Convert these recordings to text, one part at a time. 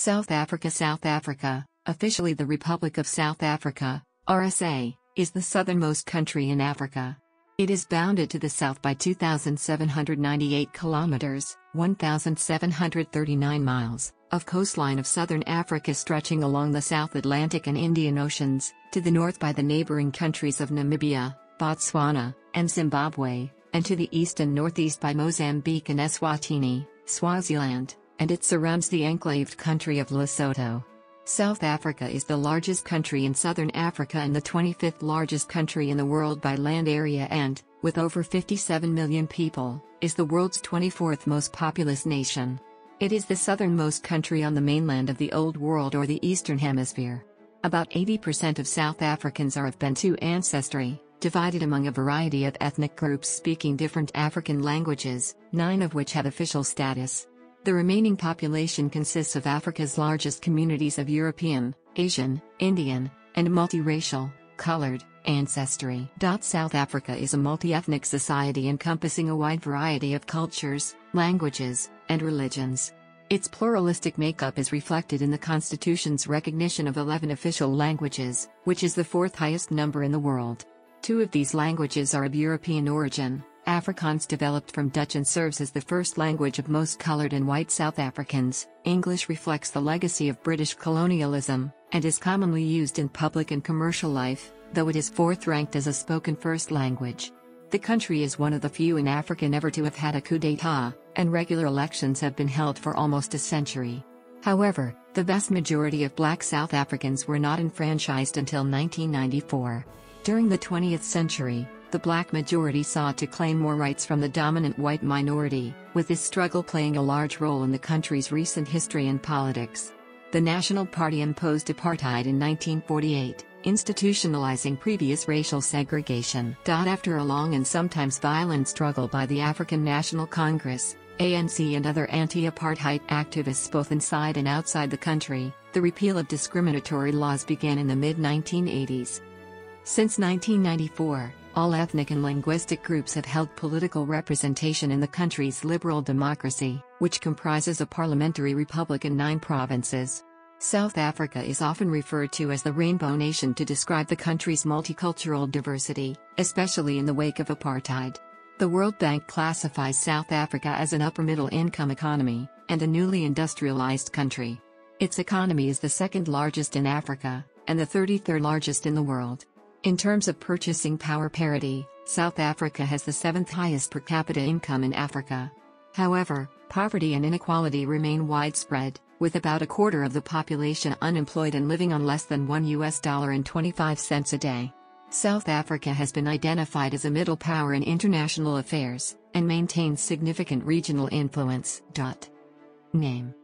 South Africa South Africa, officially the Republic of South Africa, RSA, is the southernmost country in Africa. It is bounded to the south by 2,798 kilometers, 1,739 miles, of coastline of southern Africa stretching along the South Atlantic and Indian Oceans, to the north by the neighboring countries of Namibia, Botswana, and Zimbabwe, and to the east and northeast by Mozambique and Eswatini, Swaziland, and it surrounds the enclaved country of Lesotho. South Africa is the largest country in southern Africa and the 25th largest country in the world by land area and, with over 57 million people, is the world's 24th most populous nation. It is the southernmost country on the mainland of the Old World or the Eastern Hemisphere. About 80% of South Africans are of Bantu ancestry, divided among a variety of ethnic groups speaking different African languages, nine of which have official status. The remaining population consists of Africa's largest communities of European, Asian, Indian, and multiracial, colored, ancestry. South Africa is a multi-ethnic society encompassing a wide variety of cultures, languages, and religions. Its pluralistic makeup is reflected in the Constitution's recognition of 11 official languages, which is the fourth highest number in the world. Two of these languages are of European origin, Afrikaans developed from Dutch and serves as the first language of most colored and white South Africans. English reflects the legacy of British colonialism, and is commonly used in public and commercial life, though it is fourth ranked as a spoken first language. The country is one of the few in Africa never to have had a coup d'etat, and regular elections have been held for almost a century. However, the vast majority of black South Africans were not enfranchised until 1994. During the 20th century, the black majority sought to claim more rights from the dominant white minority, with this struggle playing a large role in the country's recent history and politics. The National Party imposed apartheid in 1948, institutionalizing previous racial segregation. After a long and sometimes violent struggle by the African National Congress, ANC and other anti-apartheid activists both inside and outside the country, the repeal of discriminatory laws began in the mid-1980s. Since 1994, all ethnic and linguistic groups have held political representation in the country's liberal democracy, which comprises a parliamentary republic and nine provinces. South Africa is often referred to as the Rainbow Nation to describe the country's multicultural diversity, especially in the wake of apartheid. The World Bank classifies South Africa as an upper middle income economy, and a newly industrialized country. Its economy is the second largest in Africa, and the 33rd largest in the world. In terms of purchasing power parity, South Africa has the seventh highest per capita income in Africa. However, poverty and inequality remain widespread, with about a quarter of the population unemployed and living on less than 1 US dollar and 25 cents a day. South Africa has been identified as a middle power in international affairs, and maintains significant regional influence. Name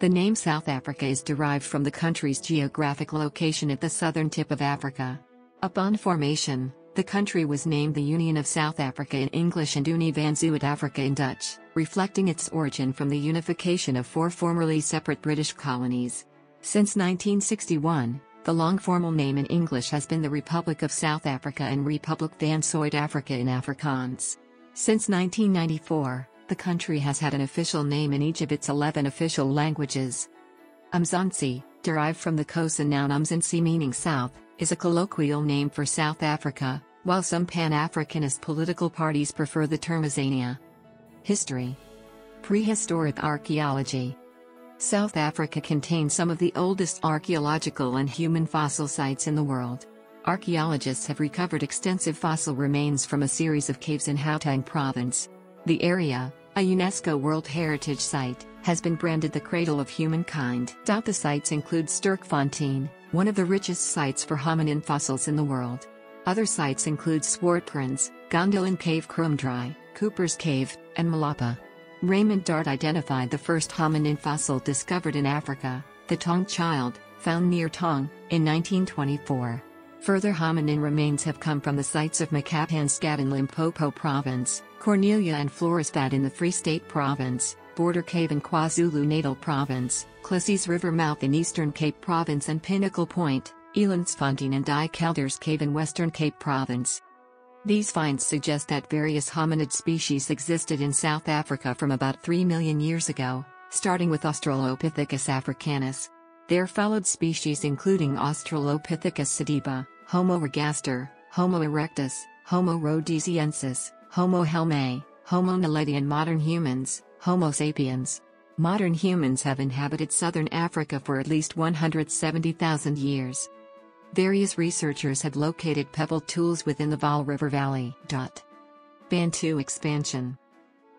The name South Africa is derived from the country's geographic location at the southern tip of Africa. Upon formation, the country was named the Union of South Africa in English and Unie van Zuid-Afrika in Dutch, reflecting its origin from the unification of four formerly separate British colonies. Since 1961, the long formal name in English has been the Republic of South Africa and Republiek van Zuid-Afrika in Afrikaans. Since 1994, the country has had an official name in each of its 11 official languages. Umzansi, derived from the Xhosa noun Umzansi meaning south, is a colloquial name for South Africa, while some Pan-Africanist political parties prefer the term Azania. History Prehistoric archaeology South Africa contains some of the oldest archaeological and human fossil sites in the world. Archaeologists have recovered extensive fossil remains from a series of caves in Gauteng province. The area, a UNESCO World Heritage Site, has been branded the cradle of humankind. The sites include Sterkfontein, one of the richest sites for hominin fossils in the world. Other sites include Swartkrans, Gondolin Cave Kromdraai, Cooper's Cave, and Malapa. Raymond Dart identified the first hominin fossil discovered in Africa, the Taung child, found near Taung, in 1924. Further hominin remains have come from the sites of Makapansgat in Limpopo province, Cornelia and Florisbad in the Free State province, Border Cave in KwaZulu-Natal province, Klasies River mouth in Eastern Cape province and Pinnacle Point, Elandsfontein and Die Kelders Cave in Western Cape province. These finds suggest that various hominid species existed in South Africa from about 3 million years ago, starting with Australopithecus africanus. There followed species including Australopithecus sediba, Homo ergaster, Homo erectus, Homo rhodesiensis, Homo helmei, Homo naledi and modern humans, Homo sapiens. Modern humans have inhabited southern Africa for at least 170,000 years. Various researchers have located pebble tools within the Vaal River Valley. Bantu expansion.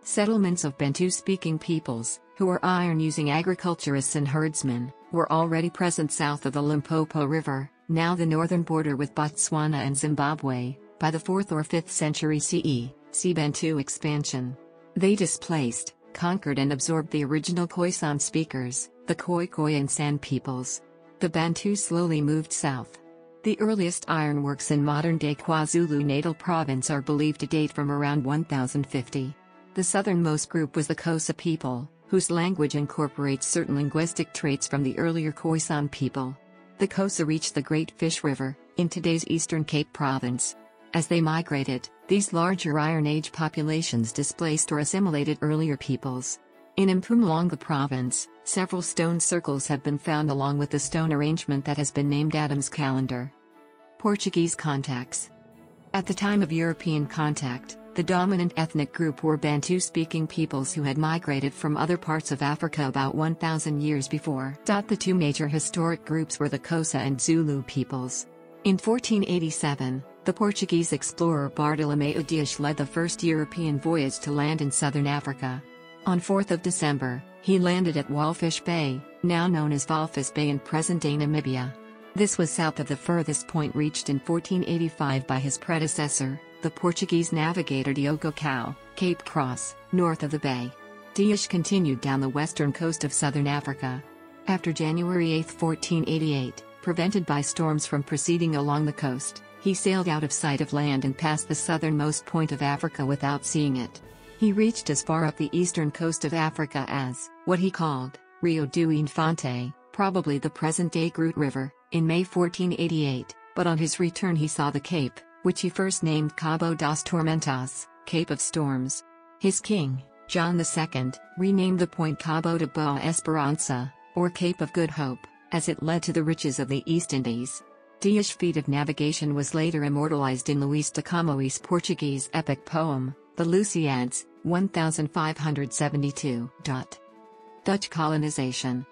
Settlements of Bantu speaking peoples, who were iron using agriculturists and herdsmen, were already present south of the Limpopo River, now the northern border with Botswana and Zimbabwe, by the 4th or 5th century CE, see Bantu expansion. They displaced, conquered and absorbed the original Khoisan speakers, the Khoikhoi and San peoples. The Bantu slowly moved south. The earliest ironworks in modern-day KwaZulu-Natal province are believed to date from around 1050. The southernmost group was the Xhosa people, whose language incorporates certain linguistic traits from the earlier Khoisan people. The Xhosa reached the Great Fish River, in today's Eastern Cape Province. As they migrated, these larger Iron Age populations displaced or assimilated earlier peoples. In Mpumalanga province, several stone circles have been found along with the stone arrangement that has been named Adam's calendar. Portuguese contacts. At the time of European contact, the dominant ethnic group were Bantu-speaking peoples who had migrated from other parts of Africa about 1,000 years before. The two major historic groups were the Xhosa and Zulu peoples. In 1487, the Portuguese explorer Bartolomeu Dias led the first European voyage to land in southern Africa. On 4th of December, he landed at Walfisch Bay, now known as Walvis Bay in present-day Namibia. This was south of the furthest point reached in 1485 by his predecessor, the Portuguese navigator Diogo Cao, Cape Cross, north of the bay. Dias continued down the western coast of southern Africa. After January 8, 1488, prevented by storms from proceeding along the coast, he sailed out of sight of land and passed the southernmost point of Africa without seeing it. He reached as far up the eastern coast of Africa as, what he called, Rio do Infante, probably the present-day Groote River, in May 1488, but on his return he saw the Cape, which he first named Cabo das Tormentas, Cape of Storms. His king, John II, renamed the point Cabo de Boa Esperança, or Cape of Good Hope, as it led to the riches of the East Indies. Dias' feat of navigation was later immortalized in Luís de Camões' Portuguese epic poem, the Lusíads, 1572. Dutch colonization.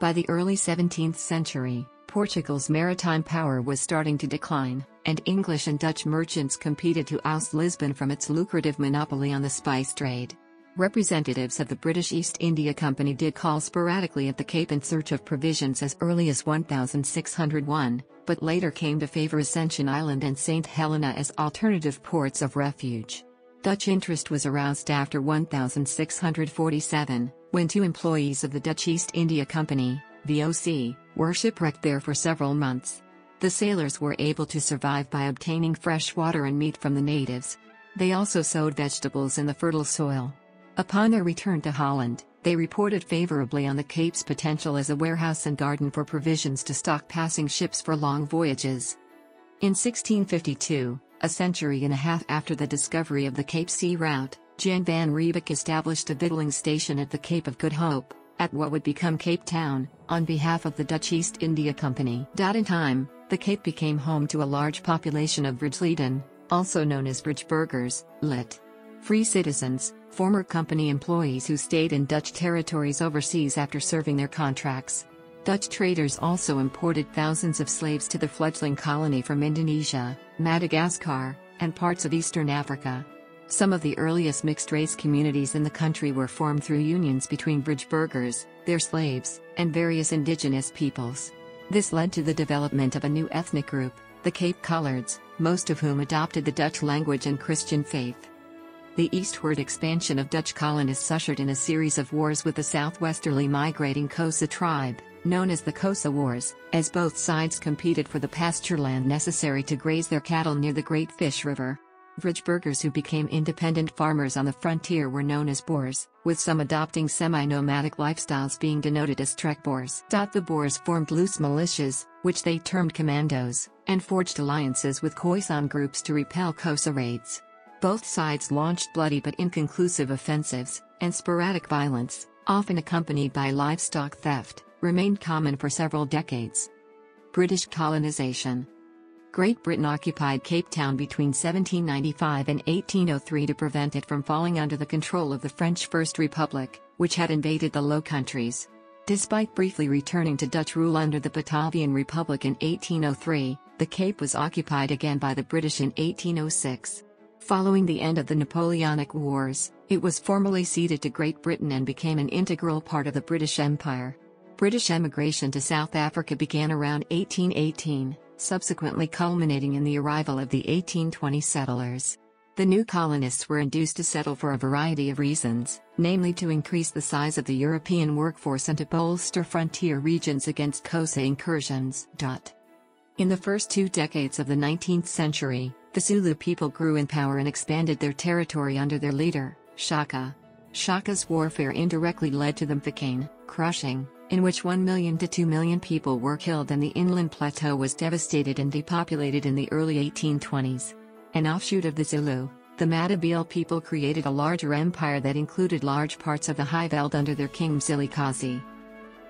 By the early 17th century, Portugal's maritime power was starting to decline, and English and Dutch merchants competed to oust Lisbon from its lucrative monopoly on the spice trade. Representatives of the British East India Company did call sporadically at the Cape in search of provisions as early as 1601, but later came to favor Ascension Island and St. Helena as alternative ports of refuge. Dutch interest was aroused after 1647, when two employees of the Dutch East India Company, VOC, were shipwrecked there for several months. The sailors were able to survive by obtaining fresh water and meat from the natives. They also sowed vegetables in the fertile soil. Upon their return to Holland, they reported favorably on the Cape's potential as a warehouse and garden for provisions to stock passing ships for long voyages. In 1652, a century and a half after the discovery of the Cape Sea route, Jan van Riebeeck established a victualling station at the Cape of Good Hope, at what would become Cape Town, on behalf of the Dutch East India Company. In time, the Cape became home to a large population of Vrijleden, also known as Vrijburgers, lit. Free citizens, former company employees who stayed in Dutch territories overseas after serving their contracts. Dutch traders also imported thousands of slaves to the fledgling colony from Indonesia, Madagascar, and parts of eastern Africa. Some of the earliest mixed-race communities in the country were formed through unions between Vrijburgers, their slaves, and various indigenous peoples. This led to the development of a new ethnic group, the Cape Coloreds, most of whom adopted the Dutch language and Christian faith. The eastward expansion of Dutch colonists ushered in a series of wars with the southwesterly migrating Xhosa tribe, known as the Xhosa Wars, as both sides competed for the pasture land necessary to graze their cattle near the Great Fish River. Vrijburgers who became independent farmers on the frontier were known as Boers, with some adopting semi-nomadic lifestyles being denoted as trekboers. The Boers formed loose militias, which they termed commandos, and forged alliances with Khoisan groups to repel Xhosa raids. Both sides launched bloody but inconclusive offensives, and sporadic violence, often accompanied by livestock theft, remained common for several decades. British colonization Great Britain occupied Cape Town between 1795 and 1803 to prevent it from falling under the control of the French First Republic, which had invaded the Low Countries. Despite briefly returning to Dutch rule under the Batavian Republic in 1803, the Cape was occupied again by the British in 1806. Following the end of the Napoleonic Wars, it was formally ceded to Great Britain and became an integral part of the British Empire. British emigration to South Africa began around 1818, subsequently culminating in the arrival of the 1820 settlers. The new colonists were induced to settle for a variety of reasons, namely to increase the size of the European workforce and to bolster frontier regions against Xhosa incursions. In the first two decades of the 19th century, the Zulu people grew in power and expanded their territory under their leader, Shaka. Shaka's warfare indirectly led to the Mfecane, crushing, in which 1 million to 2 million people were killed and the inland plateau was devastated and depopulated in the early 1820s. An offshoot of the Zulu, the Matabele people created a larger empire that included large parts of the Highveld under their king Mzilikazi.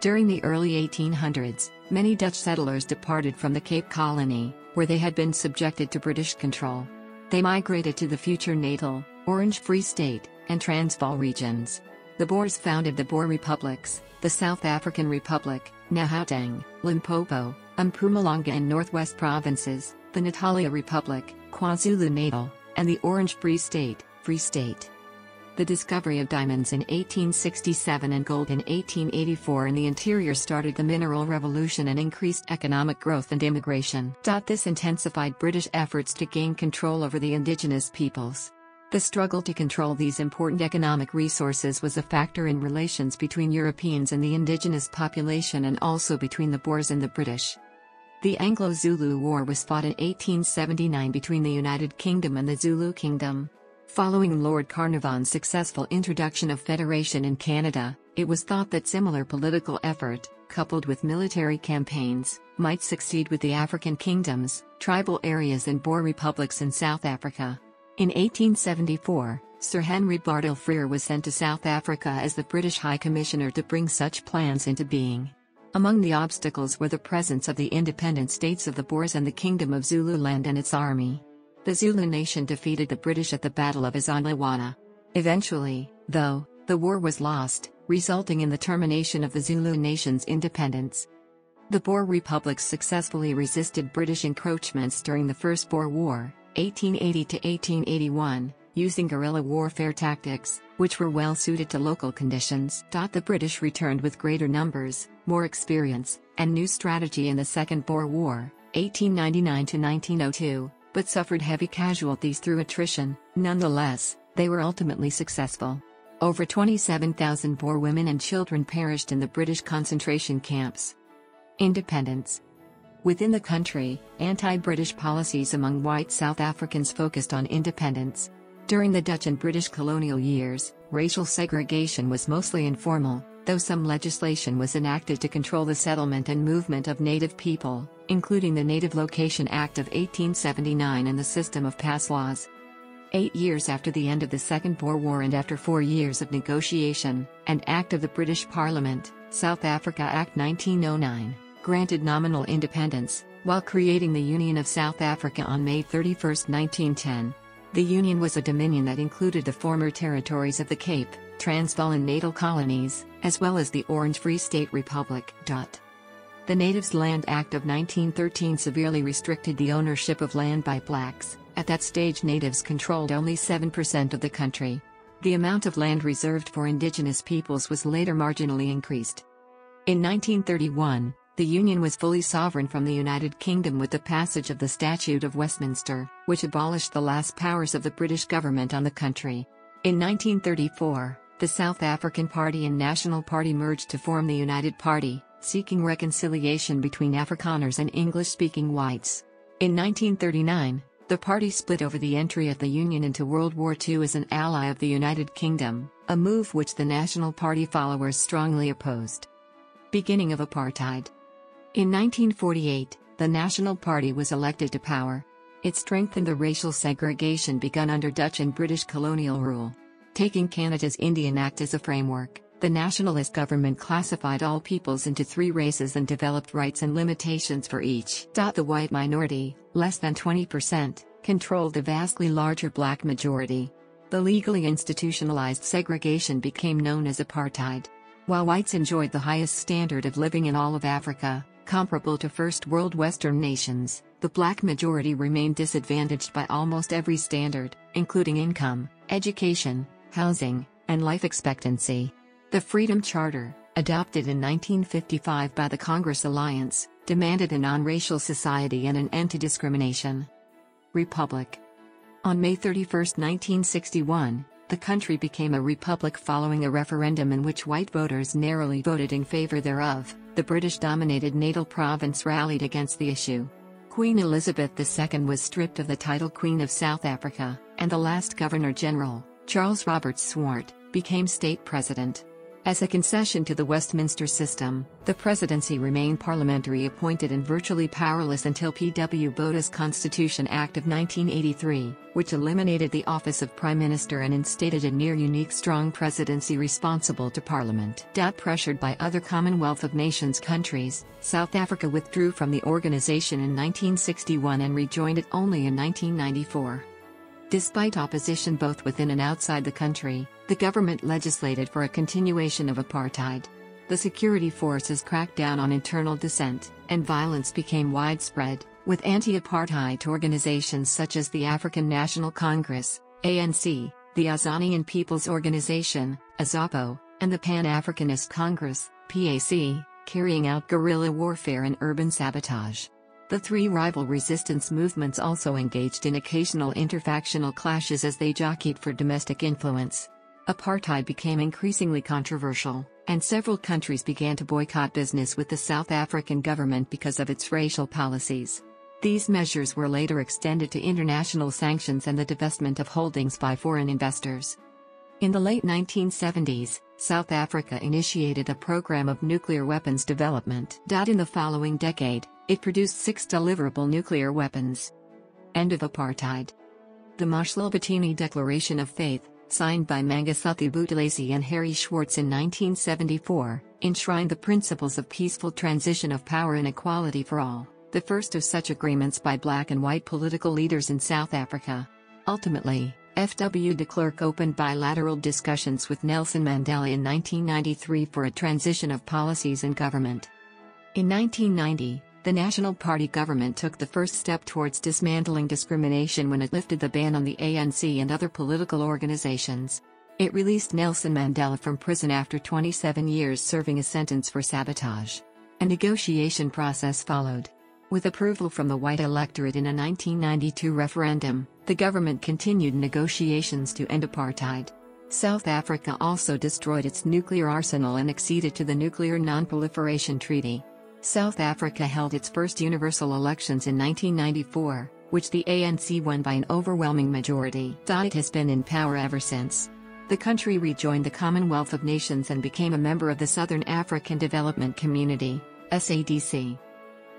During the early 1800s, many Dutch settlers departed from the Cape Colony, where they had been subjected to British control. They migrated to the future Natal, Orange Free State, and Transvaal regions. The Boers founded the Boer Republics, the South African Republic, Gauteng, Limpopo, Mpumalanga and Northwest Provinces, the Natalia Republic, KwaZulu-Natal, and the Orange Free State, Free State. The discovery of diamonds in 1867 and gold in 1884 in the interior started the mineral revolution and increased economic growth and immigration. This intensified British efforts to gain control over the indigenous peoples. The struggle to control these important economic resources was a factor in relations between Europeans and the indigenous population and also between the Boers and the British. The Anglo-Zulu War was fought in 1879 between the United Kingdom and the Zulu Kingdom. Following Lord Carnarvon's successful introduction of federation in Canada, it was thought that similar political effort, coupled with military campaigns, might succeed with the African kingdoms, tribal areas and Boer republics in South Africa. In 1874, Sir Henry Bartle Frere was sent to South Africa as the British High Commissioner to bring such plans into being. Among the obstacles were the presence of the independent states of the Boers and the Kingdom of Zululand and its army. The Zulu nation defeated the British at the Battle of Isandlwana. Eventually, though, the war was lost, resulting in the termination of the Zulu nation's independence. The Boer republics successfully resisted British encroachments during the First Boer War, 1880 to 1881, using guerrilla warfare tactics, which were well suited to local conditions. The British returned with greater numbers, more experience, and new strategy in the Second Boer War, 1899 to 1902, but suffered heavy casualties through attrition. Nonetheless, they were ultimately successful. Over 27,000 Boer women and children perished in the British concentration camps. Independence Within the country, anti-British policies among white South Africans focused on independence. During the Dutch and British colonial years, racial segregation was mostly informal, though some legislation was enacted to control the settlement and movement of native people, including the Native Location Act of 1879 and the system of pass laws. Eight years after the end of the Second Boer War and after four years of negotiation, an Act of the British Parliament, South Africa Act 1909 granted nominal independence, while creating the Union of South Africa on May 31, 1910. The Union was a dominion that included the former territories of the Cape, Transvaal and Natal colonies, as well as the Orange Free State Republic. The Natives Land Act of 1913 severely restricted the ownership of land by blacks. At that stage, natives controlled only 7% of the country. The amount of land reserved for indigenous peoples was later marginally increased. In 1931, the Union was fully sovereign from the United Kingdom with the passage of the Statute of Westminster, which abolished the last powers of the British government on the country. In 1934, the South African Party and National Party merged to form the United Party, seeking reconciliation between Afrikaners and English-speaking whites. In 1939, the party split over the entry of the Union into World War II as an ally of the United Kingdom, a move which the National Party followers strongly opposed. Beginning of apartheid in 1948, the National Party was elected to power. It strengthened the racial segregation begun under Dutch and British colonial rule. Taking Canada's Indian Act as a framework, the nationalist government classified all peoples into three races and developed rights and limitations for each. The white minority, less than 20%, controlled the vastly larger black majority. The legally institutionalized segregation became known as apartheid. While whites enjoyed the highest standard of living in all of Africa, comparable to first world Western nations, the black majority remained disadvantaged by almost every standard, including income, education, housing, and life expectancy. The Freedom Charter, adopted in 1955 by the Congress Alliance, demanded a non-racial society and an end to discrimination. Republic On May 31, 1961, the country became a republic following a referendum in which white voters narrowly voted in favor thereof. The British-dominated Natal province rallied against the issue. Queen Elizabeth II was stripped of the title Queen of South Africa, and the last Governor-General, Charles Robberts Swart, became state president. As a concession to the Westminster system, the presidency remained parliamentary appointed and virtually powerless until P.W. Botha's Constitution Act of 1983, which eliminated the office of Prime Minister and instated a near-unique strong presidency responsible to Parliament. Pressured by other Commonwealth of Nations countries, South Africa withdrew from the organization in 1961 and rejoined it only in 1994. Despite opposition both within and outside the country, the government legislated for a continuation of apartheid. The security forces cracked down on internal dissent, and violence became widespread, with anti-apartheid organizations such as the African National Congress, ANC, the Azanian People's Organization, AZAPO, and the Pan-Africanist Congress, PAC, carrying out guerrilla warfare and urban sabotage. The three rival resistance movements also engaged in occasional interfactional clashes as they jockeyed for domestic influence. Apartheid became increasingly controversial, and several countries began to boycott business with the South African government because of its racial policies. These measures were later extended to international sanctions and the divestment of holdings by foreign investors. In the late 1970s, South Africa initiated a program of nuclear weapons development. In the following decade, it produced six deliverable nuclear weapons. End of apartheid. The Mahlabatini Declaration of Faith, signed by Mangosuthu Buthelezi and Harry Schwartz in 1974, enshrined the principles of peaceful transition of power and equality for all, the first of such agreements by black and white political leaders in South Africa. Ultimately, F.W. de Klerk opened bilateral discussions with Nelson Mandela in 1993 for a transition of policies and government. In 1990, the National Party government took the first step towards dismantling discrimination when it lifted the ban on the ANC and other political organizations. It released Nelson Mandela from prison after 27 years serving a sentence for sabotage. A negotiation process followed. With approval from the white electorate in a 1992 referendum, the government continued negotiations to end apartheid. South Africa also destroyed its nuclear arsenal and acceded to the Nuclear Non-Proliferation Treaty. South Africa held its first universal elections in 1994, which the ANC won by an overwhelming majority. It has been in power ever since. The country rejoined the Commonwealth of Nations and became a member of the Southern African Development Community, SADC.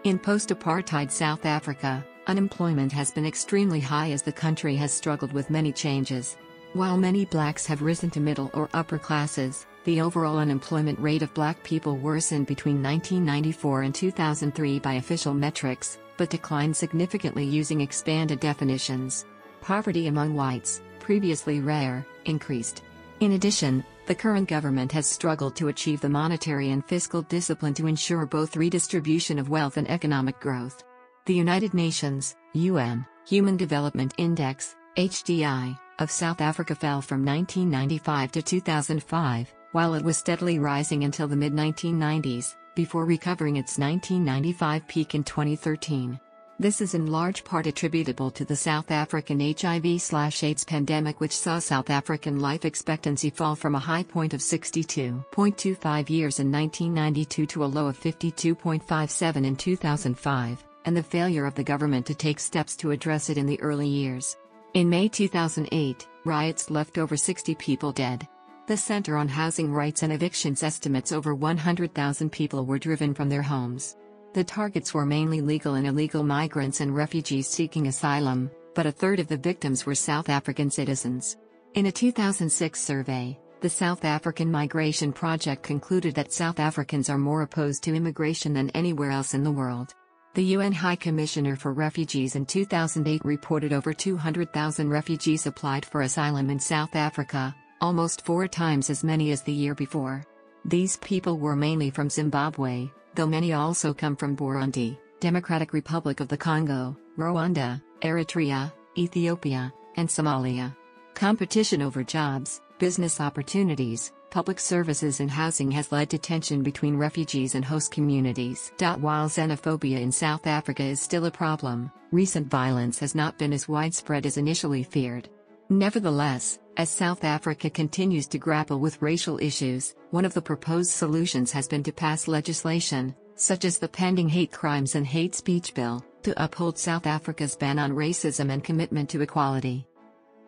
In post-apartheid South Africa, unemployment has been extremely high as the country has struggled with many changes. While many blacks have risen to middle or upper classes, the overall unemployment rate of black people worsened between 1994 and 2003 by official metrics, but declined significantly using expanded definitions. Poverty among whites, previously rare, increased. In addition, the current government has struggled to achieve the monetary and fiscal discipline to ensure both redistribution of wealth and economic growth. The United Nations, UN, Human Development Index, HDI, of South Africa fell from 1995 to 2005, while it was steadily rising until the mid-1990s, before recovering its 1995 peak in 2013. This is in large part attributable to the South African HIV/AIDS pandemic which saw South African life expectancy fall from a high point of 62.25 years in 1992 to a low of 52.57 in 2005, and the failure of the government to take steps to address it in the early years. In May 2008, riots left over 60 people dead. The Center on Housing Rights and Evictions estimates over 100,000 people were driven from their homes. The targets were mainly legal and illegal migrants and refugees seeking asylum, but a third of the victims were South African citizens. In a 2006 survey, The South African Migration Project concluded that South Africans are more opposed to immigration than anywhere else in the world. The UN High Commissioner for Refugees in 2008 reported over 200,000 refugees applied for asylum in South Africa, almost four times as many as the year before. These people were mainly from Zimbabwe, though many also come from Burundi, Democratic Republic of the Congo, Rwanda, Eritrea, Ethiopia, and Somalia. Competition over jobs, business opportunities, public services and housing has led to tension between refugees and host communities. While xenophobia in South Africa is still a problem, recent violence has not been as widespread as initially feared. Nevertheless, as South Africa continues to grapple with racial issues, one of the proposed solutions has been to pass legislation, such as the pending Hate Crimes and Hate Speech Bill, to uphold South Africa's ban on racism and commitment to equality.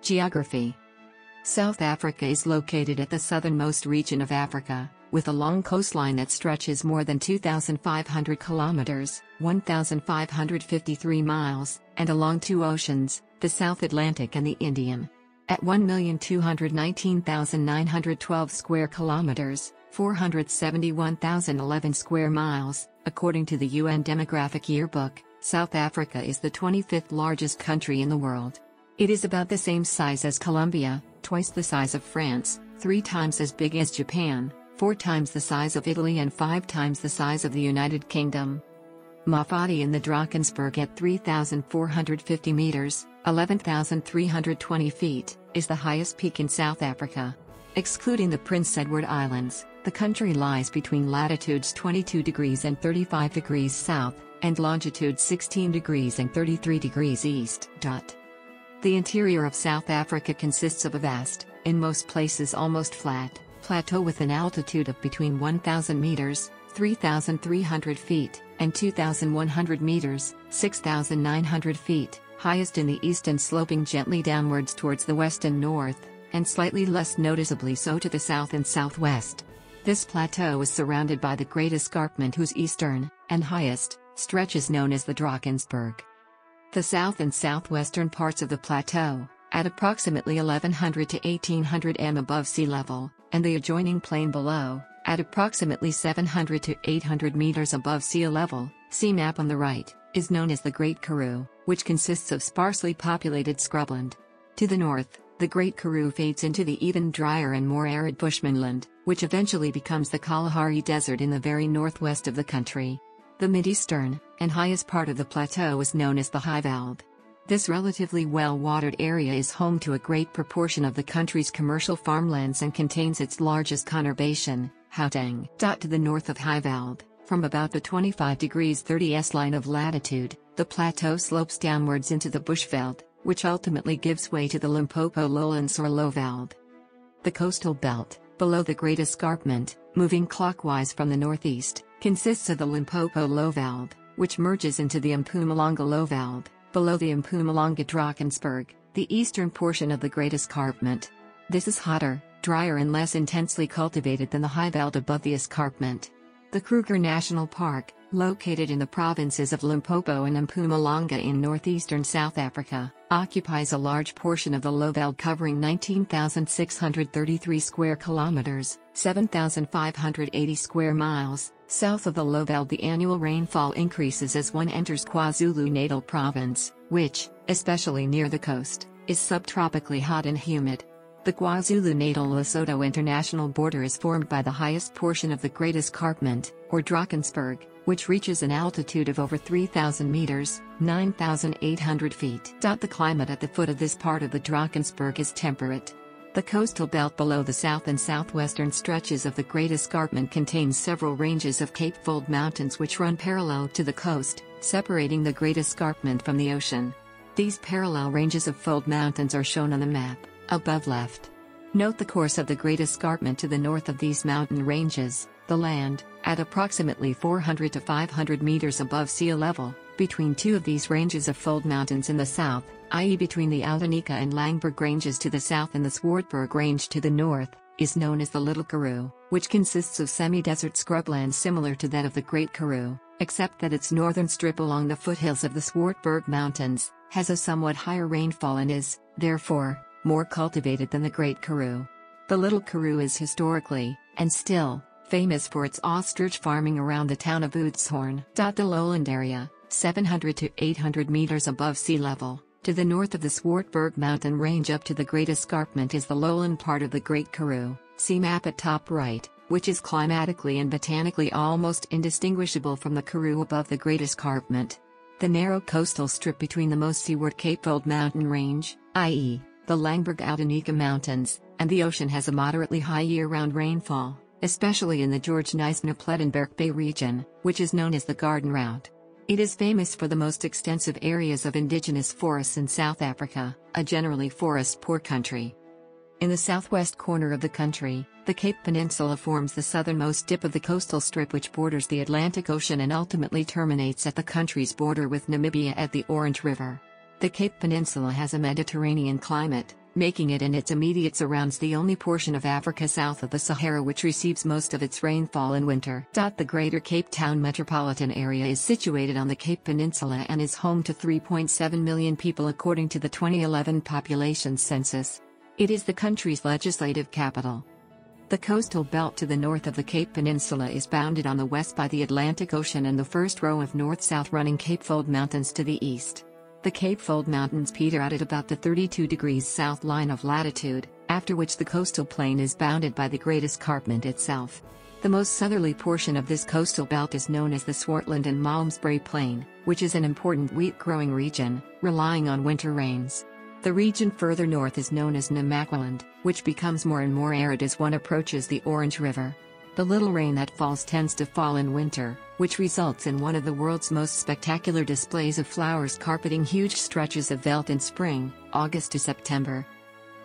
Geography South Africa is located at the southernmost region of Africa, with a long coastline that stretches more than 2,500 kilometers, 1,553 miles, and along two oceans, the South Atlantic and the Indian. At 1,219,912 square kilometers, 471,011 square miles, according to the UN Demographic Yearbook, South Africa is the 25th largest country in the world. It is about the same size as Colombia, twice the size of France, three times as big as Japan, four times the size of Italy and five times the size of the United Kingdom. Mafadi in the Drakensberg at 3,450 meters, 11,320 feet, is the highest peak in South Africa. Excluding the Prince Edward Islands, the country lies between latitudes 22 degrees and 35 degrees south, and longitude 16 degrees and 33 degrees east. The interior of South Africa consists of a vast, in most places almost flat, plateau with an altitude of between 1,000 meters, 3,300 feet, and 2,100 meters, 6,900 feet, highest in the east and sloping gently downwards towards the west and north, and slightly less noticeably so to the south and southwest. This plateau is surrounded by the Great Escarpment whose eastern, and highest, stretch is known as the Drakensberg. The south and southwestern parts of the plateau, at approximately 1100 to 1800 m above sea level, and the adjoining plain below, at approximately 700 to 800 meters above sea level, see map on the right, is known as the Great Karoo, which consists of sparsely populated scrubland. To the north, the Great Karoo fades into the even drier and more arid Bushmanland, which eventually becomes the Kalahari Desert in the very northwest of the country. The mid-eastern, and highest part of the plateau is known as the High Highveld. This relatively well-watered area is home to a great proportion of the country's commercial farmlands and contains its largest conurbation, Gauteng. To the north of High Highveld, from about the 25 degrees 30 S line of latitude, the plateau slopes downwards into the Bushveld, which ultimately gives way to the Limpopo lowlands or Lowveld. The coastal belt, below the Great Escarpment, moving clockwise from the northeast, consists of the Limpopo Lowveld, which merges into the Mpumalanga Lowveld, below the Mpumalanga Drakensberg, the eastern portion of the Great Escarpment. This is hotter, drier and less intensely cultivated than the Highveld above the escarpment. The Kruger National Park, located in the provinces of Limpopo and Mpumalanga in northeastern South Africa, occupies a large portion of the Lowveld covering 19,633 square kilometers, 7,580 square miles. South of the Lowveld the annual rainfall increases as one enters KwaZulu-Natal province, which, especially near the coast, is subtropically hot and humid. The KwaZulu-Natal-Lesotho international border is formed by the highest portion of the Great Escarpment, or Drakensberg, which reaches an altitude of over 3,000 meters, 9,800 feet. The climate at the foot of this part of the Drakensberg is temperate. The coastal belt below the south and southwestern stretches of the Great Escarpment contains several ranges of Cape Fold Mountains which run parallel to the coast, separating the Great Escarpment from the ocean. These parallel ranges of fold mountains are shown on the map, above left. Note the course of the Great Escarpment to the north of these mountain ranges, the land, at approximately 400 to 500 meters above sea level, between two of these ranges of fold mountains in the south, i.e. between the Outeniqua and Langberg ranges to the south and the Swartberg range to the north, is known as the Little Karoo, which consists of semi-desert scrubland similar to that of the Great Karoo, except that its northern strip along the foothills of the Swartberg Mountains, has a somewhat higher rainfall and is, therefore, more cultivated than the Great Karoo. The Little Karoo is historically, and still, famous for its ostrich farming around the town of Oudtshoorn. The lowland area, 700 to 800 meters above sea level, to the north of the Swartberg mountain range up to the Great Escarpment is the lowland part of the Great Karoo, see map at top right, which is climatically and botanically almost indistinguishable from the Karoo above the Great Escarpment. The narrow coastal strip between the most seaward Cape Fold mountain range, i.e., the Langberg-Outeniqua Mountains, and the ocean has a moderately high year-round rainfall especially in the George Knysna-Plettenberg Bay region, which is known as the Garden Route. It is famous for the most extensive areas of indigenous forests in South Africa, a generally forest-poor country. In the southwest corner of the country, the Cape Peninsula forms the southernmost tip of the coastal strip which borders the Atlantic Ocean and ultimately terminates at the country's border with Namibia at the Orange River. The Cape Peninsula has a Mediterranean climate, making it and its immediate surrounds the only portion of Africa south of the Sahara which receives most of its rainfall in winter. The Greater Cape Town metropolitan area is situated on the Cape Peninsula and is home to 3.7 million people according to the 2011 population census. It is the country's legislative capital. The coastal belt to the north of the Cape Peninsula is bounded on the west by the Atlantic Ocean and the first row of north-south running Cape Fold Mountains to the east. The Cape Fold Mountains peter out at about the 32 degrees south line of latitude, after which the coastal plain is bounded by the Great Escarpment itself. The most southerly portion of this coastal belt is known as the Swartland and Malmesbury Plain, which is an important wheat-growing region, relying on winter rains. The region further north is known as Namaqualand, which becomes more and more arid as one approaches the Orange River. The little rain that falls tends to fall in winter, which results in one of the world's most spectacular displays of flowers carpeting huge stretches of veldt in spring, August to September.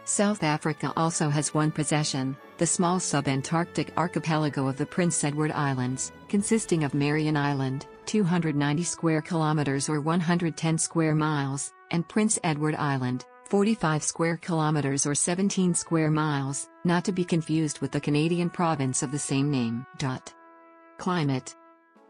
South Africa also has one possession, the small subantarctic archipelago of the Prince Edward Islands, consisting of Marion Island, 290 square kilometers or 110 square miles, and Prince Edward Island, 45 square kilometers or 17 square miles, not to be confused with the Canadian province of the same name. Climate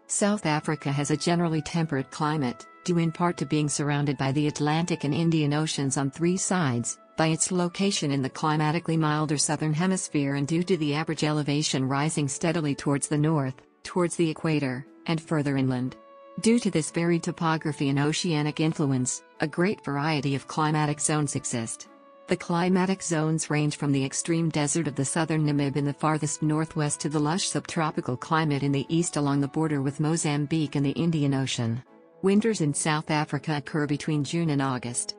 South Africa has a generally temperate climate, due in part to being surrounded by the Atlantic and Indian Oceans on three sides, by its location in the climatically milder southern hemisphere and due to the average elevation rising steadily towards the north, towards the equator, and further inland. Due to this varied topography and oceanic influence, a great variety of climatic zones exist. The climatic zones range from the extreme desert of the southern Namib in the farthest northwest to the lush subtropical climate in the east along the border with Mozambique and the Indian Ocean. Winters in South Africa occur between June and August.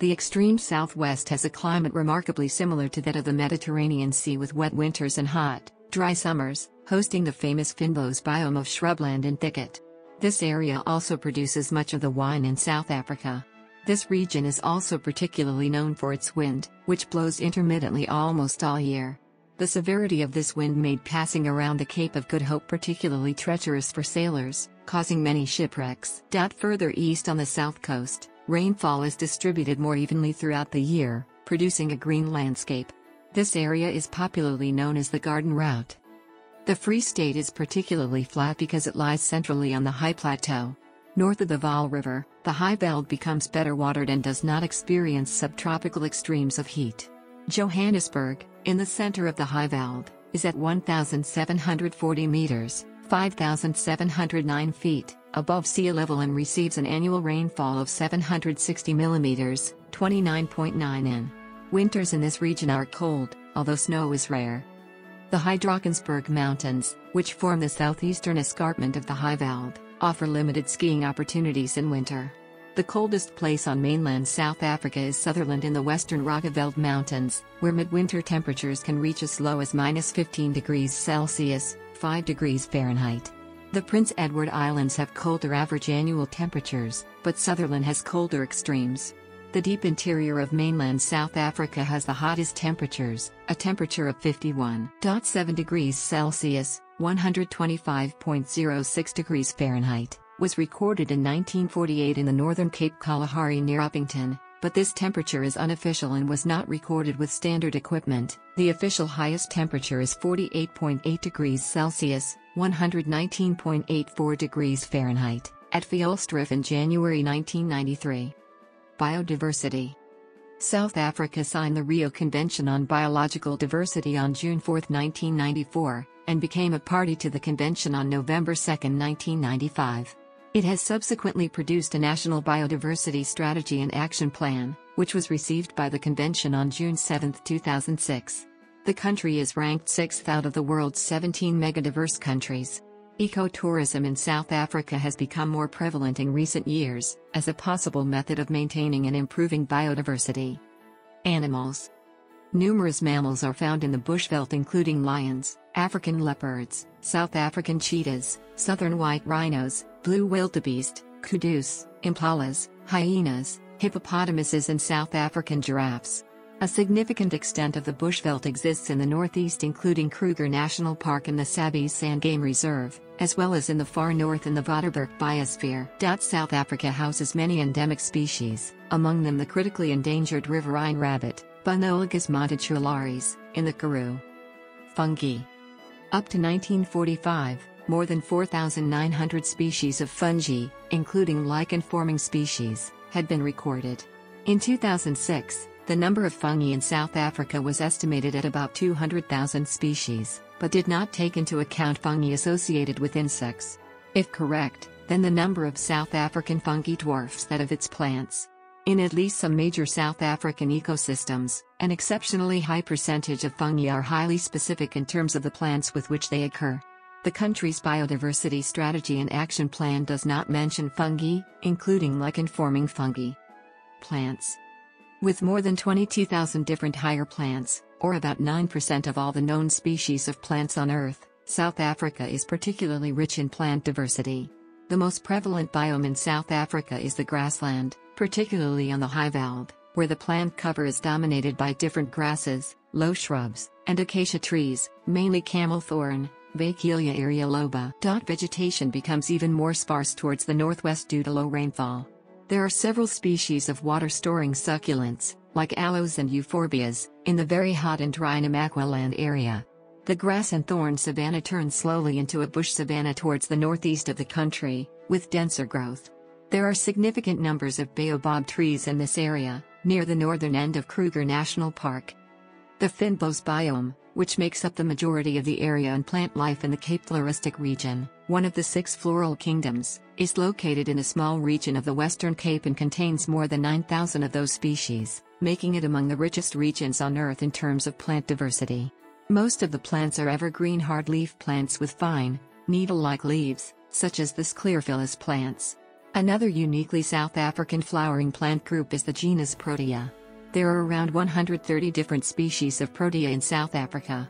The extreme southwest has a climate remarkably similar to that of the Mediterranean Sea with wet winters and hot, dry summers, hosting the famous fynbos biome of shrubland and thicket. This area also produces much of the wine in South Africa. This region is also particularly known for its wind, which blows intermittently almost all year. The severity of this wind made passing around the Cape of Good Hope particularly treacherous for sailors, causing many shipwrecks. Further east on the south coast, rainfall is distributed more evenly throughout the year, producing a green landscape. This area is popularly known as the Garden Route. The Free State is particularly flat because it lies centrally on the high plateau. North of the Vaal River, the high veld becomes better watered and does not experience subtropical extremes of heat. Johannesburg, in the center of the high veld, is at 1,740 meters, 5,709 feet, above sea level and receives an annual rainfall of 760 millimeters, 29.9 in. Winters in this region are cold, although snow is rare. The High Mountains, which form the southeastern escarpment of the High Veld, offer limited skiing opportunities in winter. The coldest place on mainland South Africa is Sutherland in the western Roggeveld Mountains, where midwinter temperatures can reach as low as minus 15 degrees Celsius, 5 degrees Fahrenheit. The Prince Edward Islands have colder average annual temperatures, but Sutherland has colder extremes. The deep interior of mainland South Africa has the hottest temperatures, a temperature of 51.7 degrees Celsius, 125.06 degrees Fahrenheit, was recorded in 1948 in the northern Cape Kalahari near Upington, but this temperature is unofficial and was not recorded with standard equipment. The official highest temperature is 48.8 degrees Celsius, 119.84 degrees Fahrenheit, at Vioolsdrift in January 1993. Biodiversity South Africa signed the Rio Convention on Biological Diversity on June 4, 1994, and became a party to the convention on November 2, 1995. It has subsequently produced a National Biodiversity Strategy and Action Plan, which was received by the convention on June 7, 2006. The country is ranked 6th out of the world's 17 megadiverse countries. Ecotourism in South Africa has become more prevalent in recent years, as a possible method of maintaining and improving biodiversity. Animals Numerous mammals are found in the bushveld, including lions, African leopards, South African cheetahs, southern white rhinos, blue wildebeest, kudus, impalas, hyenas, hippopotamuses, and South African giraffes. A significant extent of the bushveld exists in the northeast, including Kruger National Park and the Sabie Sand Game Reserve, as well as in the far north in the Waterberg Biosphere. South Africa houses many endemic species, among them the critically endangered riverine rabbit, Bunolagus monticularis, in the Karoo. Fungi. Up to 1945, more than 4,900 species of fungi, including lichen-forming species, had been recorded. In 2006, the number of fungi in South Africa was estimated at about 200,000 species, but did not take into account fungi associated with insects. If correct, then the number of South African fungi dwarfs that of its plants. In at least some major South African ecosystems, an exceptionally high percentage of fungi are highly specific in terms of the plants with which they occur. The country's biodiversity strategy and action plan does not mention fungi, including lichen-forming fungi. Plants with more than 22,000 different higher plants, or about 9% of all the known species of plants on Earth, South Africa is particularly rich in plant diversity. The most prevalent biome in South Africa is the grassland, particularly on the Highveld, where the plant cover is dominated by different grasses, low shrubs, and acacia trees, mainly camel thorn, Vachellia erioloba. Vegetation becomes even more sparse towards the northwest due to low rainfall. There are several species of water-storing succulents, like aloes and euphorbias, in the very hot and dry Namaqualand area. The grass and thorn savanna turns slowly into a bush savanna towards the northeast of the country, with denser growth. There are significant numbers of baobab trees in this area, near the northern end of Kruger National Park. The Fynbos biome, which makes up the majority of the area and plant life in the Cape Floristic region, one of the six floral kingdoms, is located in a small region of the Western Cape and contains more than 9,000 of those species, making it among the richest regions on Earth in terms of plant diversity. Most of the plants are evergreen hard-leaf plants with fine, needle-like leaves, such as the Sclerophyllous plants. Another uniquely South African flowering plant group is the genus Protea. There are around 130 different species of Protea in South Africa.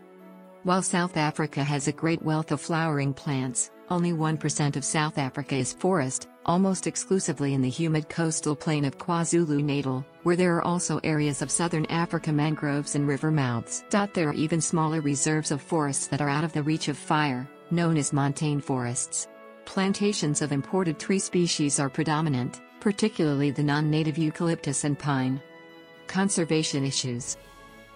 While South Africa has a great wealth of flowering plants, only 1% of South Africa is forest, almost exclusively in the humid coastal plain of KwaZulu-Natal, where there are also areas of southern Africa mangroves and river mouths. There are even smaller reserves of forests that are out of the reach of fire, known as montane forests. Plantations of imported tree species are predominant, particularly the non-native eucalyptus and pine. Conservation issues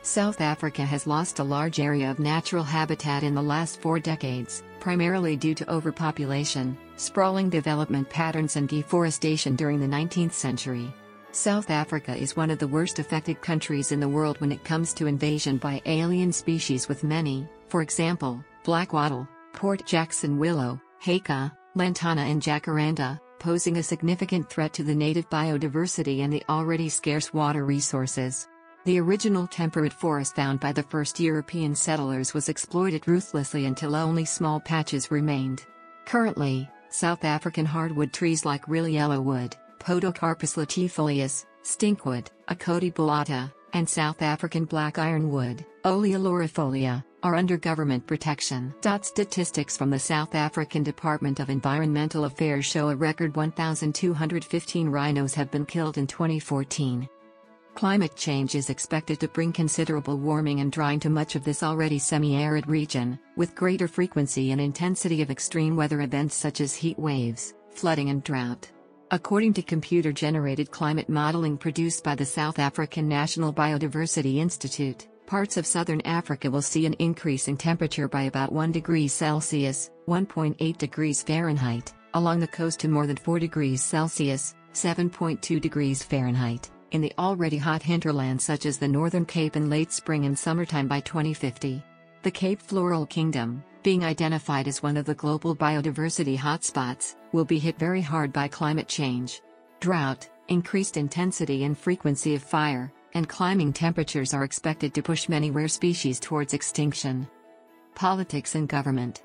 South Africa has lost a large area of natural habitat in the last four decades, primarily due to overpopulation, sprawling development patterns and deforestation during the 19th century. South Africa is one of the worst affected countries in the world when it comes to invasion by alien species with many, for example, black wattle, Port Jackson willow, hakea, lantana and jacaranda, posing a significant threat to the native biodiversity and the already scarce water resources. The original temperate forest found by the first European settlers was exploited ruthlessly until only small patches remained. Currently, South African hardwood trees like real yellowwood, Podocarpus latifolius, stinkwood, Ocotea bullata, and South African black ironwood, Olea laurifolia, are under government protection. Statistics from the South African Department of Environmental Affairs show a record 1,215 rhinos have been killed in 2014. Climate change is expected to bring considerable warming and drying to much of this already semi-arid region, with greater frequency and intensity of extreme weather events such as heat waves, flooding and drought. According to computer-generated climate modeling produced by the South African National Biodiversity Institute, parts of southern Africa will see an increase in temperature by about 1 degree Celsius, 1.8 degrees Fahrenheit, along the coast to more than 4 degrees Celsius, 7.2 degrees Fahrenheit in the already hot hinterlands such as the Northern Cape in late spring and summertime by 2050. The Cape Floral Kingdom, being identified as one of the global biodiversity hotspots, will be hit very hard by climate change. Drought, increased intensity and frequency of fire, and climbing temperatures are expected to push many rare species towards extinction. Politics and government.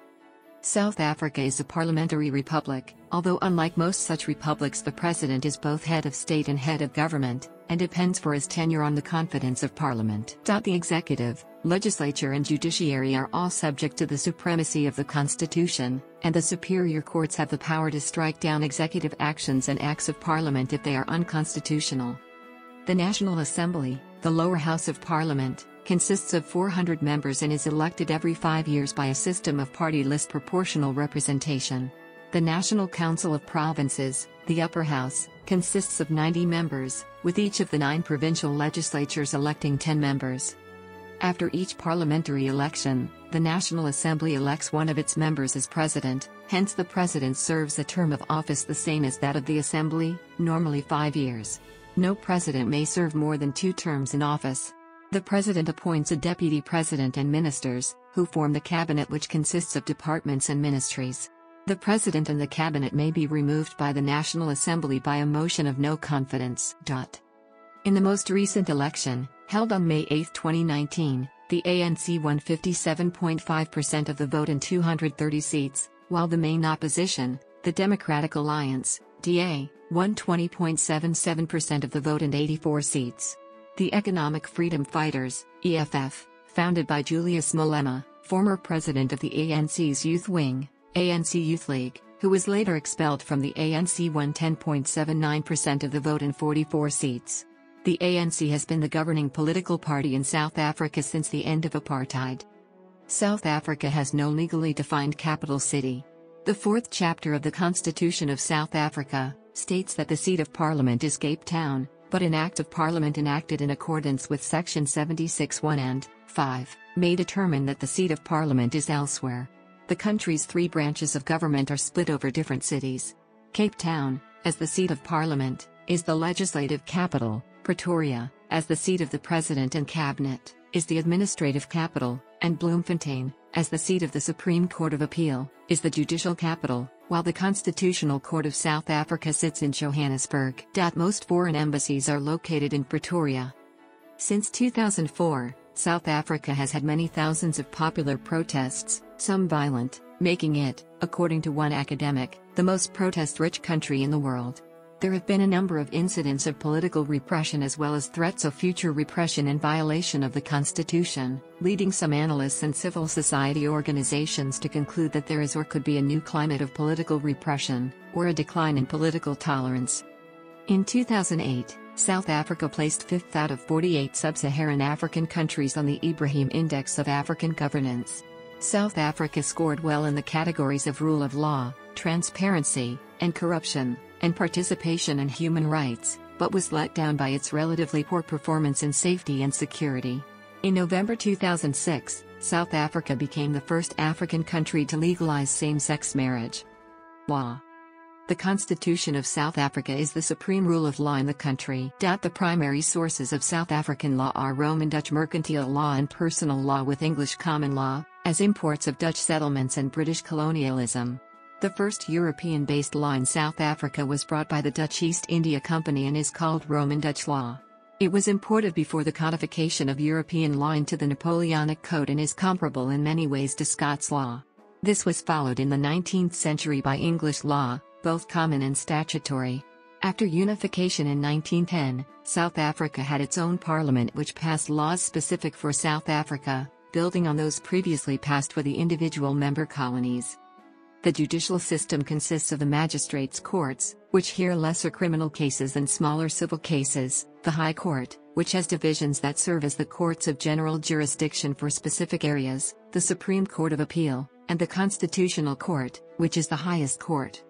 South Africa is a parliamentary republic, although unlike most such republics the president is both head of state and head of government, and depends for his tenure on the confidence of parliament. The executive, legislature and judiciary are all subject to the supremacy of the constitution, and the superior courts have the power to strike down executive actions and acts of parliament if they are unconstitutional. The National Assembly, the lower house of parliament, consists of 400 members and is elected every five years by a system of party list proportional representation. The National Council of Provinces, the upper house, consists of 90 members, with each of the nine provincial legislatures electing 10 members. After each parliamentary election, the National Assembly elects one of its members as president, hence the president serves a term of office the same as that of the Assembly, normally five years. No president may serve more than two terms in office. The President appoints a Deputy President and ministers, who form the cabinet which consists of departments and ministries. The President and the cabinet may be removed by the National Assembly by a motion of no confidence. In the most recent election, held on May 8, 2019, the ANC won 57.5% of the vote in 230 seats, while the main opposition, the Democratic Alliance, DA, won 20.77% of the vote and 84 seats. The Economic Freedom Fighters, EFF, founded by Julius Malema, former president of the ANC's youth wing, ANC Youth League, who was later expelled from the ANC won 10.79% of the vote and 44 seats. The ANC has been the governing political party in South Africa since the end of apartheid. South Africa has no legally defined capital city. The fourth chapter of the Constitution of South Africa states that the seat of parliament is Cape Town, but an Act of Parliament enacted in accordance with Section 76 1 and 5 may determine that the seat of Parliament is elsewhere. The country's three branches of government are split over different cities. Cape Town, as the seat of Parliament, is the legislative capital, Pretoria, as the seat of the President and Cabinet, is the administrative capital, and Bloemfontein, as the seat of the Supreme Court of Appeal, is the judicial capital, while the Constitutional Court of South Africa sits in Johannesburg. Most foreign embassies are located in Pretoria. Since 2004, South Africa has had many thousands of popular protests, some violent, making it, according to one academic, the most protest rich country in the world. There have been a number of incidents of political repression as well as threats of future repression and violation of the Constitution, leading some analysts and civil society organizations to conclude that there is or could be a new climate of political repression, or a decline in political tolerance. In 2008, South Africa placed fifth out of 48 sub Saharan African countries on the Ibrahim Index of African Governance. South Africa scored well in the categories of rule of law, transparency, and corruption and participation in human rights, but was let down by its relatively poor performance in safety and security. In November 2006, South Africa became the first African country to legalize same sex marriage. Law The Constitution of South Africa is the supreme rule of law in the country. The primary sources of South African law are Roman Dutch mercantile law and personal law with English common law, as imports of Dutch settlements and British colonialism. The first European based law in South Africa was brought by the Dutch East India Company and is called Roman Dutch law. It was imported before the codification of European law into the Napoleonic Code and is comparable in many ways to Scots law. This was followed in the 19th century by English law, both common and statutory. After unification in 1910, South Africa had its own parliament which passed laws specific for South Africa, building on those previously passed for the individual member colonies. The judicial system consists of the magistrates' courts, which hear lesser criminal cases and smaller civil cases, the High Court, which has divisions that serve as the courts of general jurisdiction for specific areas, the Supreme Court of Appeal, and the Constitutional Court, which is the highest court.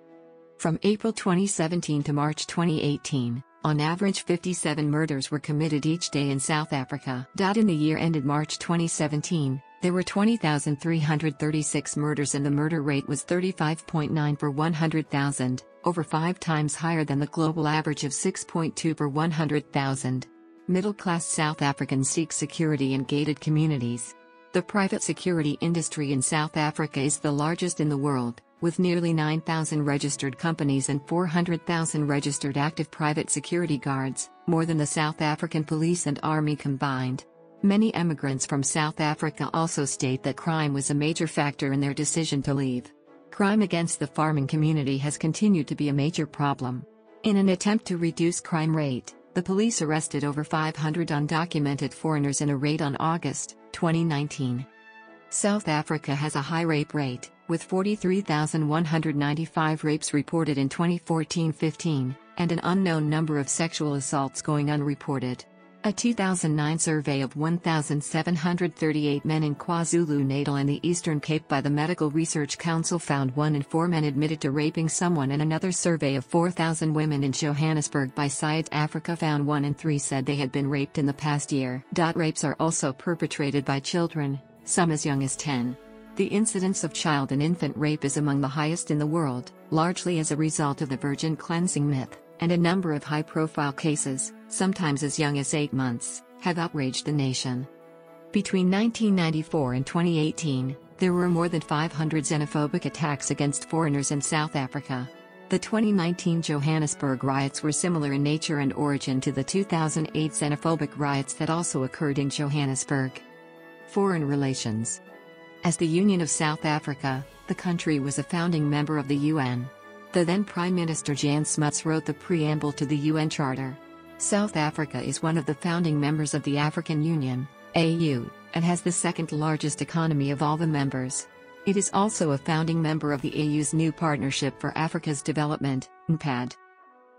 From April 2017 to March 2018, on average 57 murders were committed each day in South Africa. In the year ended March 2017, There were 20,336 murders and the murder rate was 35.9 per 100,000, over five times higher than the global average of 6.2 per 100,000. Middle class South Africans seek security in gated communities. The private security industry in South Africa is the largest in the world, with nearly 9,000 registered companies and 400,000 registered active private security guards, more than the South African police and army combined. Many emigrants from South Africa also state that crime was a major factor in their decision to leave. Crime against the farming community has continued to be a major problem. In an attempt to reduce crime rate, the police arrested over 500 undocumented foreigners in a raid on August 2019. South Africa has a high rape rate, with 43,195 rapes reported in 2014-15, and an unknown number of sexual assaults going unreported. A 2009 survey of 1,738 men in KwaZulu-Natal and the Eastern Cape by the Medical Research Council found 1 in 4 men admitted to raping someone and another survey of 4,000 women in Johannesburg by Science Africa found 1 in 3 said they had been raped in the past year. Rapes are also perpetrated by children, some as young as 10. The incidence of child and infant rape is among the highest in the world, largely as a result of the virgin cleansing myth and a number of high profile cases, sometimes as young as eight months, have outraged the nation. Between 1994 and 2018, there were more than 500 xenophobic attacks against foreigners in South Africa. The 2019 Johannesburg riots were similar in nature and origin to the 2008 xenophobic riots that also occurred in Johannesburg. Foreign Relations As the Union of South Africa, the country was a founding member of the UN. The then Prime Minister Jan Smuts wrote the preamble to the UN Charter. South Africa is one of the founding members of the African Union, AU, and has the second largest economy of all the members. It is also a founding member of the AU's new Partnership for Africa's Development, NEPAD.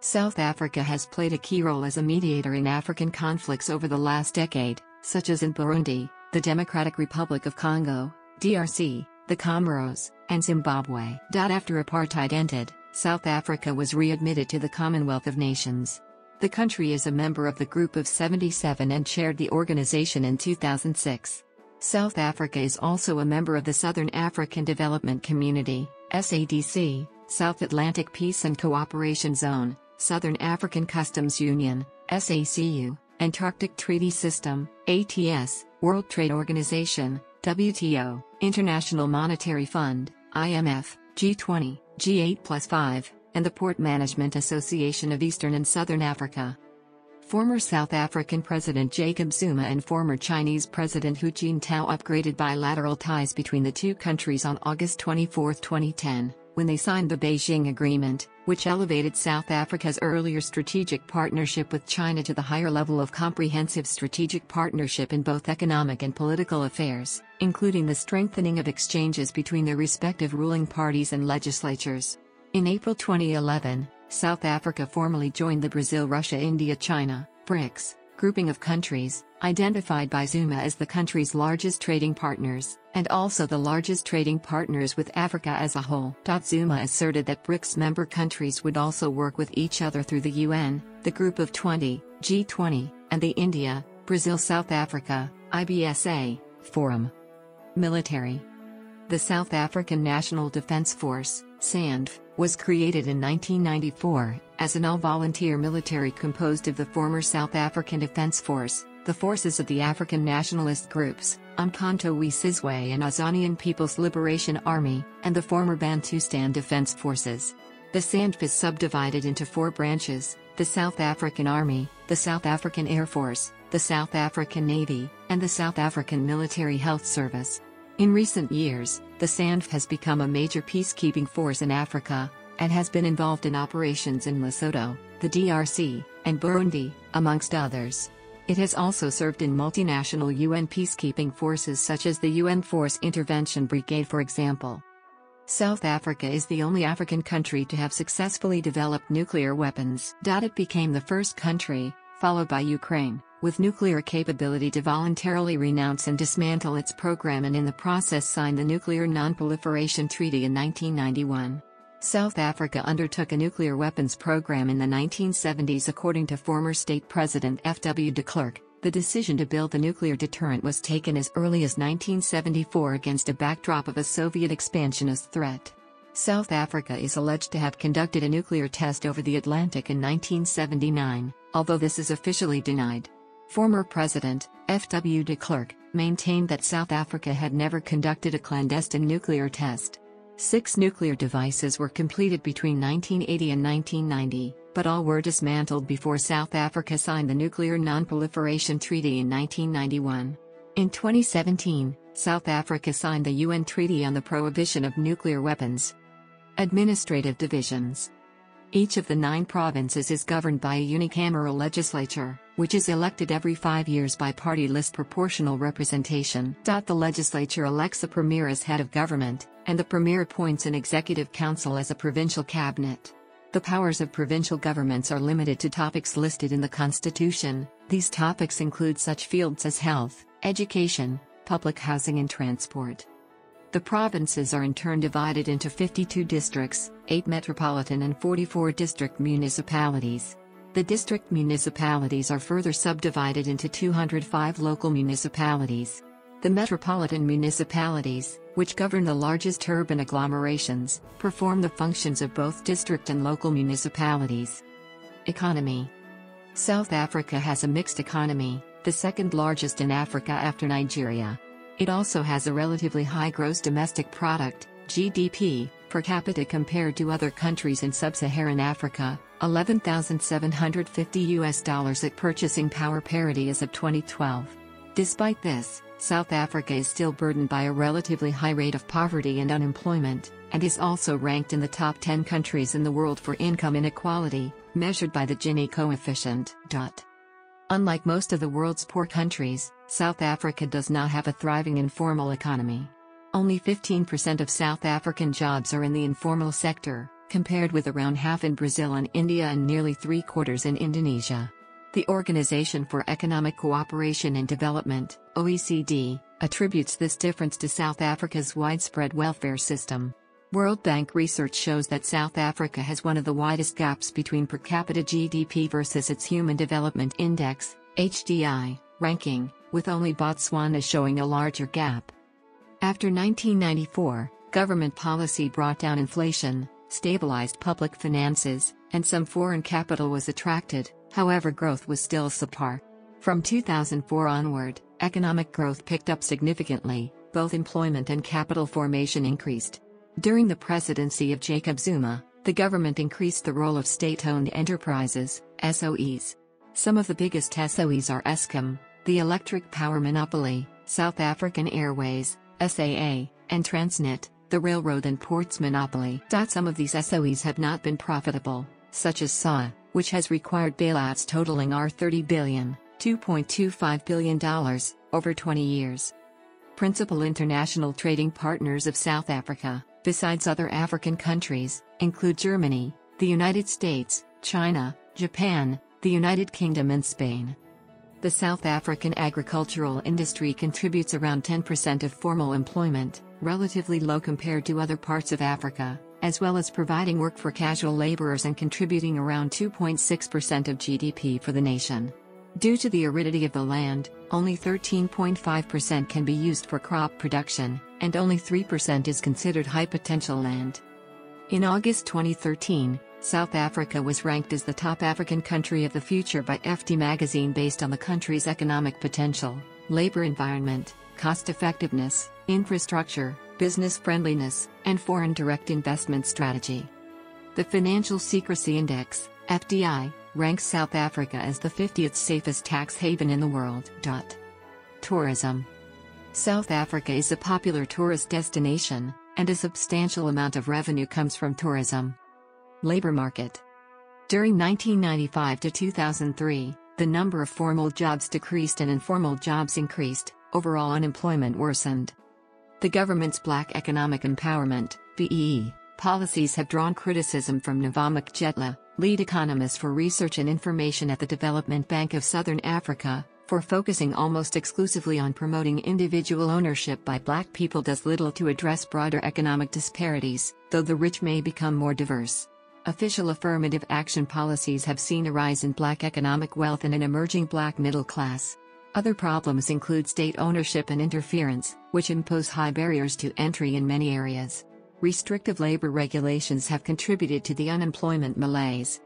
South Africa has played a key role as a mediator in African conflicts over the last decade, such as in Burundi, the Democratic Republic of Congo, DRC, the Comoros, and Zimbabwe. After apartheid ended, South Africa was readmitted to the Commonwealth of Nations. The country is a member of the Group of 77 and chaired the organization in 2006. South Africa is also a member of the Southern African Development Community, SADC, South Atlantic Peace and Cooperation Zone, Southern African Customs Union, SACU, Antarctic Treaty System, ATS, World Trade Organization, WTO, International Monetary Fund, IMF, G20, G8 plus 5, and the Port Management Association of Eastern and Southern Africa. Former South African President Jacob Zuma and former Chinese President Hu Jintao upgraded bilateral ties between the two countries on August 24, 2010, when they signed the Beijing Agreement, which elevated South Africa's earlier strategic partnership with China to the higher level of comprehensive strategic partnership in both economic and political affairs, including the strengthening of exchanges between their respective ruling parties and legislatures. In April 2011, South Africa formally joined the Brazil Russia India China BRICS grouping of countries, identified by Zuma as the country's largest trading partners, and also the largest trading partners with Africa as a whole. Zuma asserted that BRICS member countries would also work with each other through the UN, the Group of 20, G20, and the India, Brazil South Africa, IBSA, Forum. Military The South African National Defence Force, SANDF, was created in 1994 as an all-volunteer military composed of the former South African Defence Force, the forces of the African nationalist groups, Umkhonto we Sizwe and Azanian People's Liberation Army, and the former Bantustan Defence Forces. The SANDF is subdivided into four branches, the South African Army, the South African Air Force, the South African Navy, and the South African Military Health Service. In recent years, the SANDF has become a major peacekeeping force in Africa, and has been involved in operations in Lesotho, the DRC, and Burundi, amongst others. It has also served in multinational UN peacekeeping forces such as the UN Force Intervention Brigade for example. South Africa is the only African country to have successfully developed nuclear weapons. It became the first country, followed by Ukraine, with nuclear capability to voluntarily renounce and dismantle its program and in the process signed the Nuclear Non-Proliferation Treaty in 1991. South Africa undertook a nuclear weapons program in the 1970s according to former state president F.W. de Klerk. The decision to build the nuclear deterrent was taken as early as 1974 against a backdrop of a Soviet expansionist threat. South Africa is alleged to have conducted a nuclear test over the Atlantic in 1979, although this is officially denied. Former President, F.W. de Klerk, maintained that South Africa had never conducted a clandestine nuclear test. Six nuclear devices were completed between 1980 and 1990 but all were dismantled before South Africa signed the Nuclear Non-Proliferation Treaty in 1991. In 2017, South Africa signed the UN Treaty on the Prohibition of Nuclear Weapons. Administrative Divisions Each of the nine provinces is governed by a unicameral legislature, which is elected every five years by party list proportional representation. The legislature elects a premier as head of government, and the premier appoints an executive council as a provincial cabinet. The powers of provincial governments are limited to topics listed in the Constitution. These topics include such fields as health, education, public housing, and transport. The provinces are in turn divided into 52 districts, 8 metropolitan and 44 district municipalities. The district municipalities are further subdivided into 205 local municipalities. The metropolitan municipalities, which govern the largest urban agglomerations, perform the functions of both district and local municipalities. Economy South Africa has a mixed economy, the second largest in Africa after Nigeria. It also has a relatively high gross domestic product, GDP, per capita compared to other countries in sub-Saharan Africa, 11,750 US dollars at purchasing power parity as of 2012. Despite this, South Africa is still burdened by a relatively high rate of poverty and unemployment, and is also ranked in the top 10 countries in the world for income inequality, measured by the Gini coefficient. Unlike most of the world's poor countries, South Africa does not have a thriving informal economy. Only 15% of South African jobs are in the informal sector, compared with around half in Brazil and India and nearly three quarters in Indonesia. The Organization for Economic Cooperation and Development, OECD, attributes this difference to South Africa's widespread welfare system. World Bank research shows that South Africa has one of the widest gaps between per capita GDP versus its Human Development Index, HDI, ranking, with only Botswana showing a larger gap. After 1994, government policy brought down inflation, stabilized public finances, and some foreign capital was attracted, however growth was still subpar. From 2004 onward, economic growth picked up significantly, both employment and capital formation increased. During the presidency of Jacob Zuma, the government increased the role of state-owned enterprises, SOEs. Some of the biggest SOEs are Eskom, the electric power monopoly, South African Airways, SAA, and Transnet, the railroad and ports monopoly. Some of these SOEs have not been profitable, such as SA, which has required bailouts totaling R30 billion, $2.25 billion, over 20 years. Principal international trading partners of South Africa, besides other African countries, include Germany, the United States, China, Japan, the United Kingdom and Spain. The South African agricultural industry contributes around 10% of formal employment, relatively low compared to other parts of Africa as well as providing work for casual laborers and contributing around 2.6% of GDP for the nation. Due to the aridity of the land, only 13.5% can be used for crop production, and only 3% is considered high potential land. In August 2013, South Africa was ranked as the top African country of the future by FT magazine based on the country's economic potential, labor environment, cost effectiveness, infrastructure, business friendliness, and foreign direct investment strategy. The Financial Secrecy Index, FDI, ranks South Africa as the 50th safest tax haven in the world. Tourism South Africa is a popular tourist destination, and a substantial amount of revenue comes from tourism. Labor market During 1995 to 2003, the number of formal jobs decreased and informal jobs increased, overall unemployment worsened. The government's Black Economic Empowerment BEE, policies have drawn criticism from Neva Makgetla, lead economist for research and information at the Development Bank of Southern Africa, for focusing almost exclusively on promoting individual ownership by black people does little to address broader economic disparities, though the rich may become more diverse. Official affirmative action policies have seen a rise in black economic wealth and an emerging black middle class. Other problems include state ownership and interference, which impose high barriers to entry in many areas. Restrictive labor regulations have contributed to the unemployment malaise.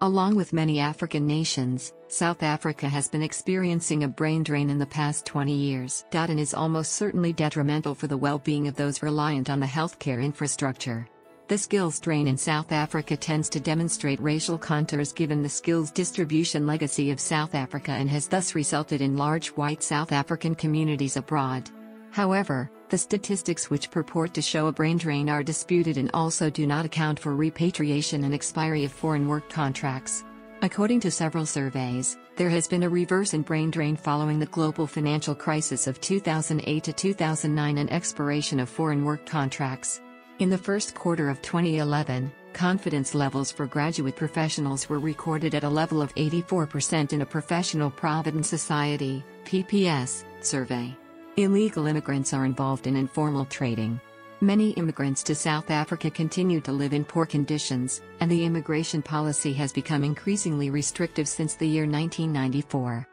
Along with many African nations, South Africa has been experiencing a brain drain in the past 20 years. And is almost certainly detrimental for the well being of those reliant on the healthcare infrastructure. The skills drain in South Africa tends to demonstrate racial contours given the skills distribution legacy of South Africa and has thus resulted in large white South African communities abroad. However, the statistics which purport to show a brain drain are disputed and also do not account for repatriation and expiry of foreign work contracts. According to several surveys, there has been a reverse in brain drain following the global financial crisis of 2008 to 2009 and expiration of foreign work contracts. In the first quarter of 2011, confidence levels for graduate professionals were recorded at a level of 84% in a Professional Provident Society (PPS) survey. Illegal immigrants are involved in informal trading. Many immigrants to South Africa continue to live in poor conditions, and the immigration policy has become increasingly restrictive since the year 1994.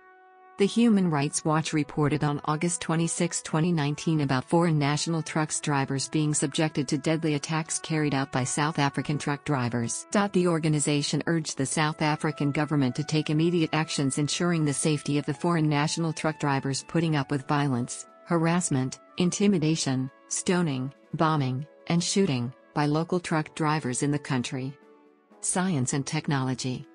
The Human Rights Watch reported on August 26, 2019 about foreign national trucks drivers being subjected to deadly attacks carried out by South African truck drivers. The organization urged the South African government to take immediate actions ensuring the safety of the foreign national truck drivers putting up with violence, harassment, intimidation, stoning, bombing, and shooting by local truck drivers in the country. Science and Technology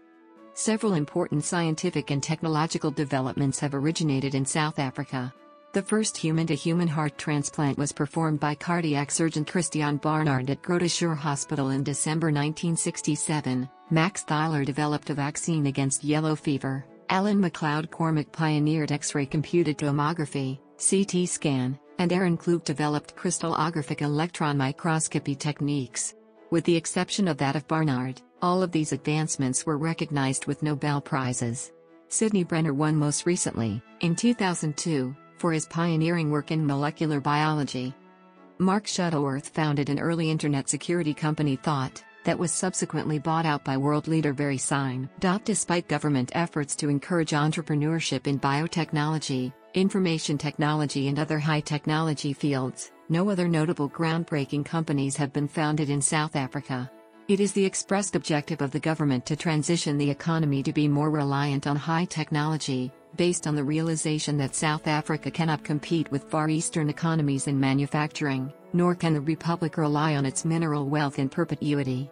Several important scientific and technological developments have originated in South Africa. The first human to human heart transplant was performed by cardiac surgeon Christiaan Barnard at Groote Schuur Hospital in December 1967. Max Theiler developed a vaccine against yellow fever. Allan MacLeod Cormack pioneered X ray computed tomography, CT scan, and Aaron Klug developed crystallographic electron microscopy techniques. With the exception of that of Barnard, all of these advancements were recognized with Nobel Prizes. Sidney Brenner won most recently, in 2002, for his pioneering work in molecular biology. Mark Shuttleworth founded an early internet security company Thawte, that was subsequently bought out by world leader VeriSign. Despite government efforts to encourage entrepreneurship in biotechnology, information technology and other high technology fields, no other notable groundbreaking companies have been founded in South Africa. It is the expressed objective of the government to transition the economy to be more reliant on high technology, based on the realization that South Africa cannot compete with Far Eastern economies in manufacturing, nor can the Republic rely on its mineral wealth in perpetuity.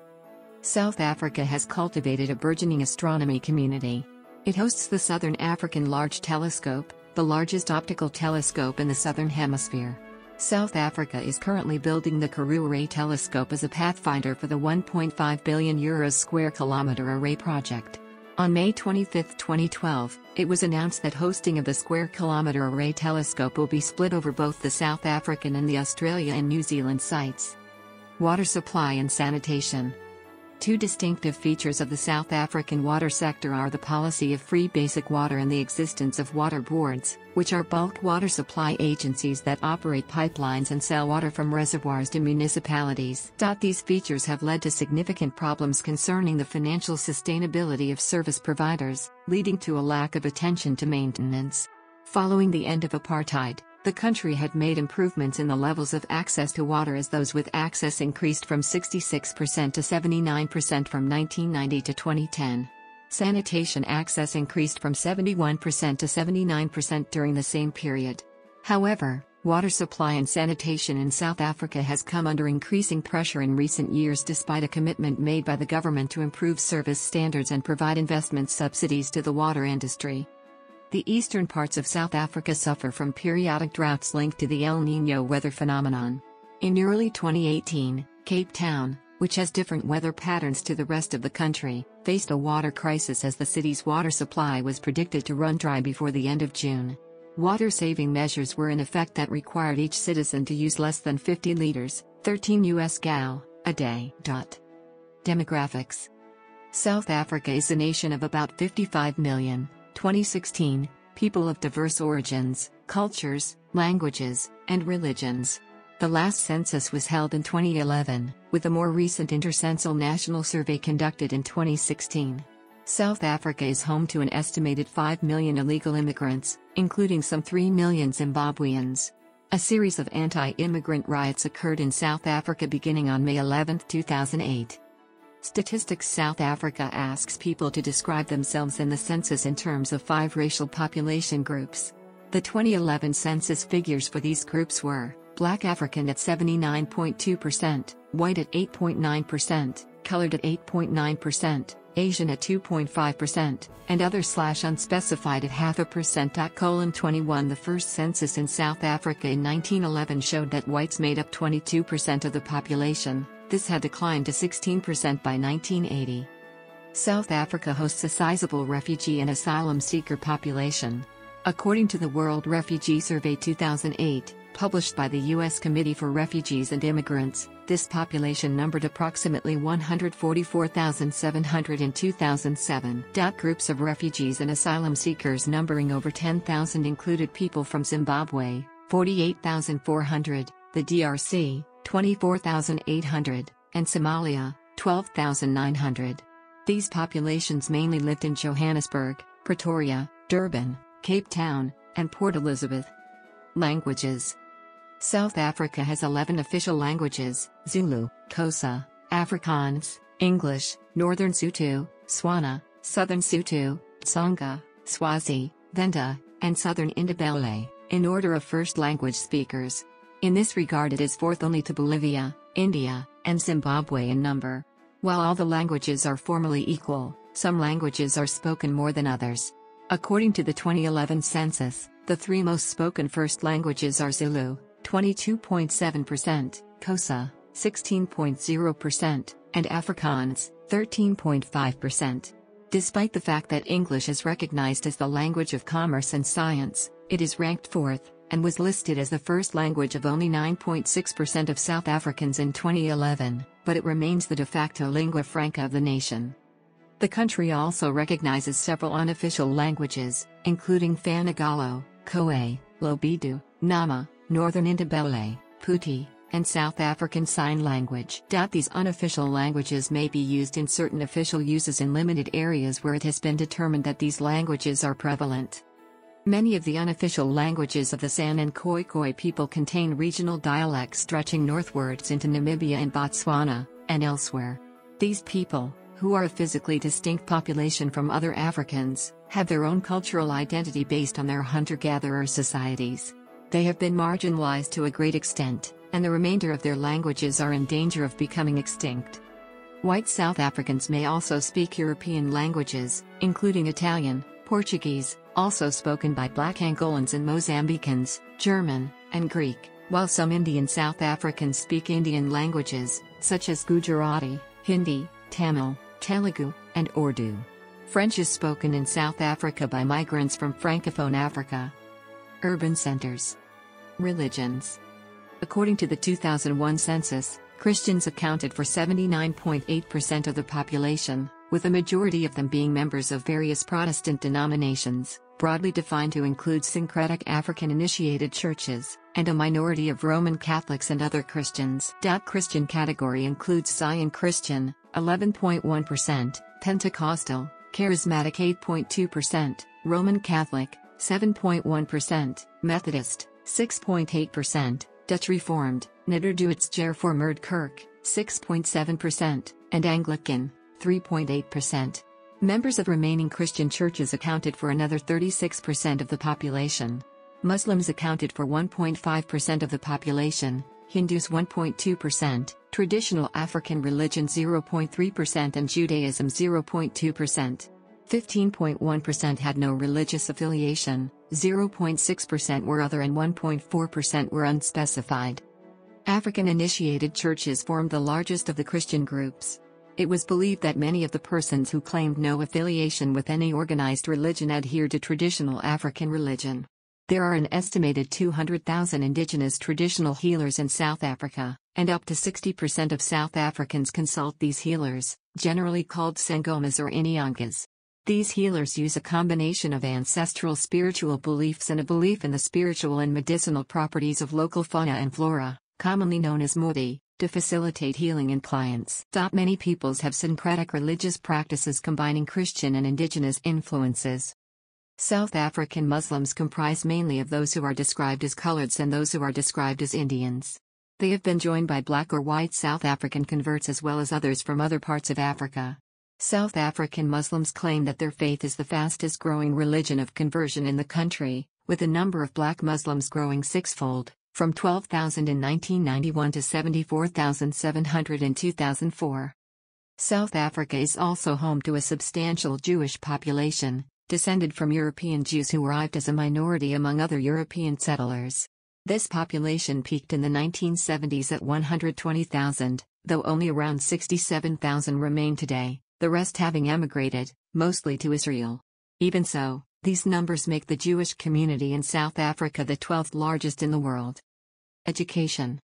South Africa has cultivated a burgeoning astronomy community. It hosts the Southern African Large Telescope, the largest optical telescope in the Southern Hemisphere. South Africa is currently building the Karoo Array telescope as a pathfinder for the 1.5 billion euros square kilometer array project. On May 25, 2012, it was announced that hosting of the Square Kilometre Array telescope will be split over both the South African and the Australia and New Zealand sites. Water supply and sanitation. Two distinctive features of the South African water sector are the policy of free basic water and the existence of water boards, which are bulk water supply agencies that operate pipelines and sell water from reservoirs to municipalities. These features have led to significant problems concerning the financial sustainability of service providers, leading to a lack of attention to maintenance. Following the end of apartheid, the country had made improvements in the levels of access to water as those with access increased from 66% to 79% from 1990 to 2010. Sanitation access increased from 71% to 79% during the same period. However, water supply and sanitation in South Africa has come under increasing pressure in recent years despite a commitment made by the government to improve service standards and provide investment subsidies to the water industry. The eastern parts of South Africa suffer from periodic droughts linked to the El Niño weather phenomenon. In early 2018, Cape Town, which has different weather patterns to the rest of the country, faced a water crisis as the city's water supply was predicted to run dry before the end of June. Water saving measures were in effect that required each citizen to use less than 50 liters, 13 US gal, a day. Demographics South Africa is a nation of about 55 million. 2016, people of diverse origins, cultures, languages, and religions. The last census was held in 2011, with a more recent intercensal national survey conducted in 2016. South Africa is home to an estimated 5 million illegal immigrants, including some 3 million Zimbabweans. A series of anti-immigrant riots occurred in South Africa beginning on May 11, 2008. Statistics South Africa asks people to describe themselves in the census in terms of five racial population groups. The 2011 census figures for these groups were Black African at 79.2%, White at 8.9%, Colored at 8.9%, Asian at 2.5%, and other slash unspecified at half a percent. Colon 21 The first census in South Africa in 1911 showed that whites made up 22% of the population, this had declined to 16% by 1980. South Africa hosts a sizable refugee and asylum seeker population. According to the World Refugee Survey 2008, published by the U.S. Committee for Refugees and Immigrants, this population numbered approximately 144,700 in 2007. Groups of refugees and asylum seekers numbering over 10,000 included people from Zimbabwe, 48,400, the DRC, 24,800, and Somalia, 12,900. These populations mainly lived in Johannesburg, Pretoria, Durban, Cape Town, and Port Elizabeth. Languages South Africa has 11 official languages Zulu, Xhosa, Afrikaans, English, Northern Sotho, Tswana, Southern Sotho, Tsonga, Swazi, Venda, and Southern Ndebele, in order of first language speakers. In this regard, it is fourth only to Bolivia, India, and Zimbabwe in number. While all the languages are formally equal, some languages are spoken more than others. According to the 2011 census, the three most spoken first languages are Zulu, 22.7%, Xhosa, 16.0%, and Afrikaans, 13.5%. Despite the fact that English is recognized as the language of commerce and science, it is ranked fourth, and was listed as the first language of only 9.6% of South Africans in 2011, but it remains the de facto lingua franca of the nation. The country also recognizes several unofficial languages, including Fanagalo, Khoi, Lobedu, Nama, Northern Ndebele, Phuti, and South African Sign Language. These unofficial languages may be used in certain official uses in limited areas where it has been determined that these languages are prevalent. Many of the unofficial languages of the San and Khoikhoi people contain regional dialects stretching northwards into Namibia and Botswana, and elsewhere. These people, who are a physically distinct population from other Africans, have their own cultural identity based on their hunter gatherer societies. They have been marginalized to a great extent, and the remainder of their languages are in danger of becoming extinct. White South Africans may also speak European languages, including Italian, Portuguese, also spoken by Black Angolans and Mozambicans, German, and Greek, while some Indian South Africans speak Indian languages, such as Gujarati, Hindi, Tamil, Telugu, and Urdu. French is spoken in South Africa by migrants from Francophone Africa. Urban centers Religions. According to the 2001 census, Christians accounted for 79.8% of the population, with a majority of them being members of various Protestant denominations, broadly defined to include syncretic African initiated churches, and a minority of Roman Catholics and other Christians. Christian category includes Zion Christian, 11.1%, Pentecostal, Charismatic 8.2%, Roman Catholic, 7.1%, Methodist, 6.8%, Dutch Reformed, Nederduits Hervormde Kerk, 6.7%, and Anglican, 3.8%. Members of remaining Christian churches accounted for another 36% of the population. Muslims accounted for 1.5% of the population, Hindus 1.2%, traditional African religion 0.3% and Judaism 0.2%. 15.1% had no religious affiliation, 0.6% were other and 1.4% were unspecified. African initiated churches formed the largest of the Christian groups. It was believed that many of the persons who claimed no affiliation with any organized religion adhered to traditional African religion. There are an estimated 200,000 indigenous traditional healers in South Africa, and up to 60% of South Africans consult these healers, generally called sangomas or inyangas. These healers use a combination of ancestral spiritual beliefs and a belief in the spiritual and medicinal properties of local fauna and flora, commonly known as Muti, to facilitate healing in clients. Many peoples have syncretic religious practices combining Christian and indigenous influences. South African Muslims comprise mainly of those who are described as coloreds and those who are described as Indians. They have been joined by black or white South African converts as well as others from other parts of Africa. South African Muslims claim that their faith is the fastest growing religion of conversion in the country, with the number of black Muslims growing sixfold, from 12,000 in 1991 to 74,700 in 2004. South Africa is also home to a substantial Jewish population, descended from European Jews who arrived as a minority among other European settlers. This population peaked in the 1970s at 120,000, though only around 67,000 remain today the rest having emigrated, mostly to Israel. Even so, these numbers make the Jewish community in South Africa the 12th largest in the world. Education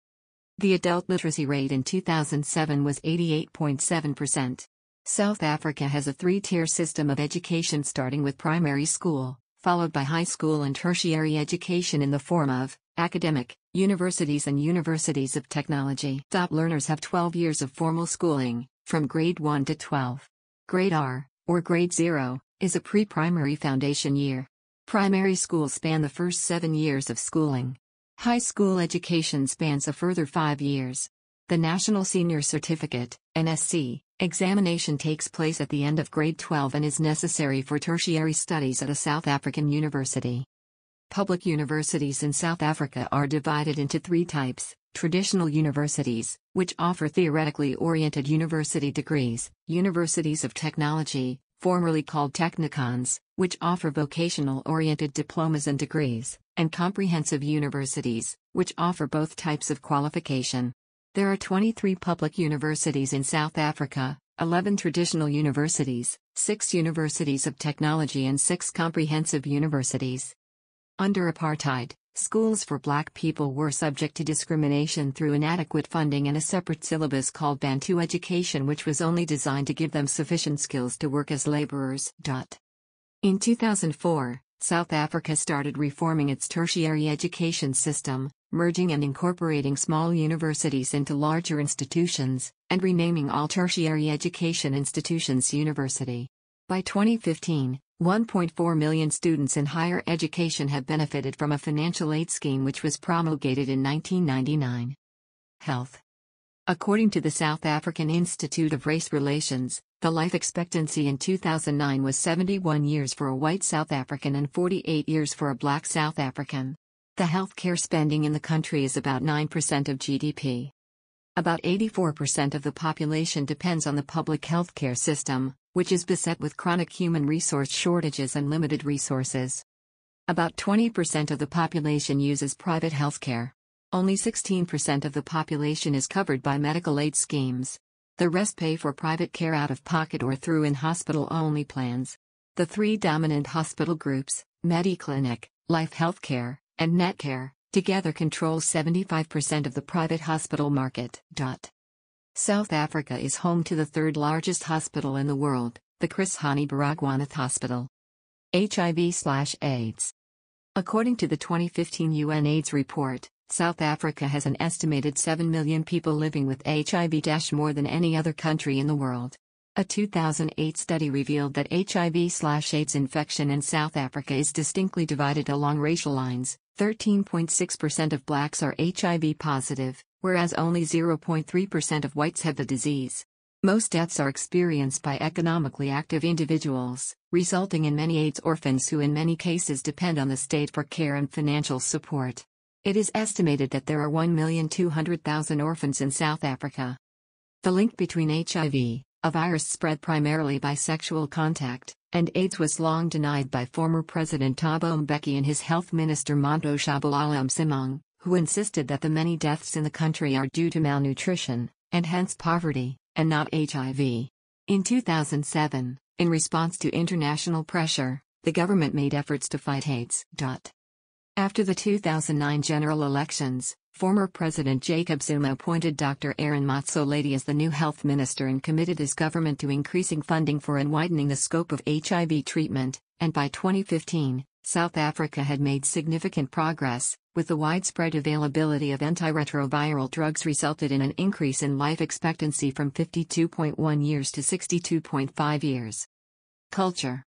The adult literacy rate in 2007 was 88.7%. South Africa has a three tier system of education starting with primary school, followed by high school and tertiary education in the form of academic, universities, and universities of technology. Top learners have 12 years of formal schooling, from grade 1 to 12. Grade R, or grade 0, is a pre-primary foundation year. Primary schools span the first seven years of schooling. High school education spans a further five years. The National Senior Certificate, NSC, examination takes place at the end of grade 12 and is necessary for tertiary studies at a South African university. Public universities in South Africa are divided into three types traditional universities, which offer theoretically oriented university degrees, universities of technology, formerly called technikons, which offer vocational oriented diplomas and degrees, and comprehensive universities, which offer both types of qualification. There are 23 public universities in South Africa, 11 traditional universities, 6 universities of technology, and 6 comprehensive universities. Under apartheid, Schools for black people were subject to discrimination through inadequate funding and a separate syllabus called Bantu education, which was only designed to give them sufficient skills to work as laborers. In 2004, South Africa started reforming its tertiary education system, merging and incorporating small universities into larger institutions, and renaming all tertiary education institutions university. By 2015, 1.4 million students in higher education have benefited from a financial aid scheme which was promulgated in 1999. Health. According to the South African Institute of Race Relations, the life expectancy in 2009 was 71 years for a white South African and 48 years for a black South African. The healthcare spending in the country is about 9% of GDP. About 84% of the population depends on the public healthcare system, which is beset with chronic human resource shortages and limited resources. About 20% of the population uses private healthcare. Only 16% of the population is covered by medical aid schemes. The rest pay for private care out of pocket or through in hospital only plans. The three dominant hospital groups, Mediclinic, Life Healthcare, and Netcare, together control 75% of the private hospital market. South Africa is home to the third largest hospital in the world, the Chris Hani Baragwanath Hospital. HIV/AIDS. According to the 2015 UN AIDS report, South Africa has an estimated 7 million people living with HIV- more than any other country in the world. A 2008 study revealed that HIV/AIDS infection in South Africa is distinctly divided along racial lines. 13.6% of blacks are HIV positive, whereas only 0.3% of whites have the disease. Most deaths are experienced by economically active individuals, resulting in many AIDS orphans who in many cases depend on the state for care and financial support. It is estimated that there are 1,200,000 orphans in South Africa. The link between HIV, a virus spread primarily by sexual contact, and AIDS was long denied by former President Thabo Mbeki and his health minister Manto Tshabalala Msimang who insisted that the many deaths in the country are due to malnutrition, and hence poverty, and not HIV. In 2007, in response to international pressure, the government made efforts to fight AIDS. After the 2009 general elections, former President Jacob Zuma appointed Dr. Aaron Motsoaledi as the new health minister and committed his government to increasing funding for and widening the scope of HIV treatment, and by 2015, South Africa had made significant progress, with the widespread availability of antiretroviral drugs resulted in an increase in life expectancy from 52.1 years to 62.5 years. Culture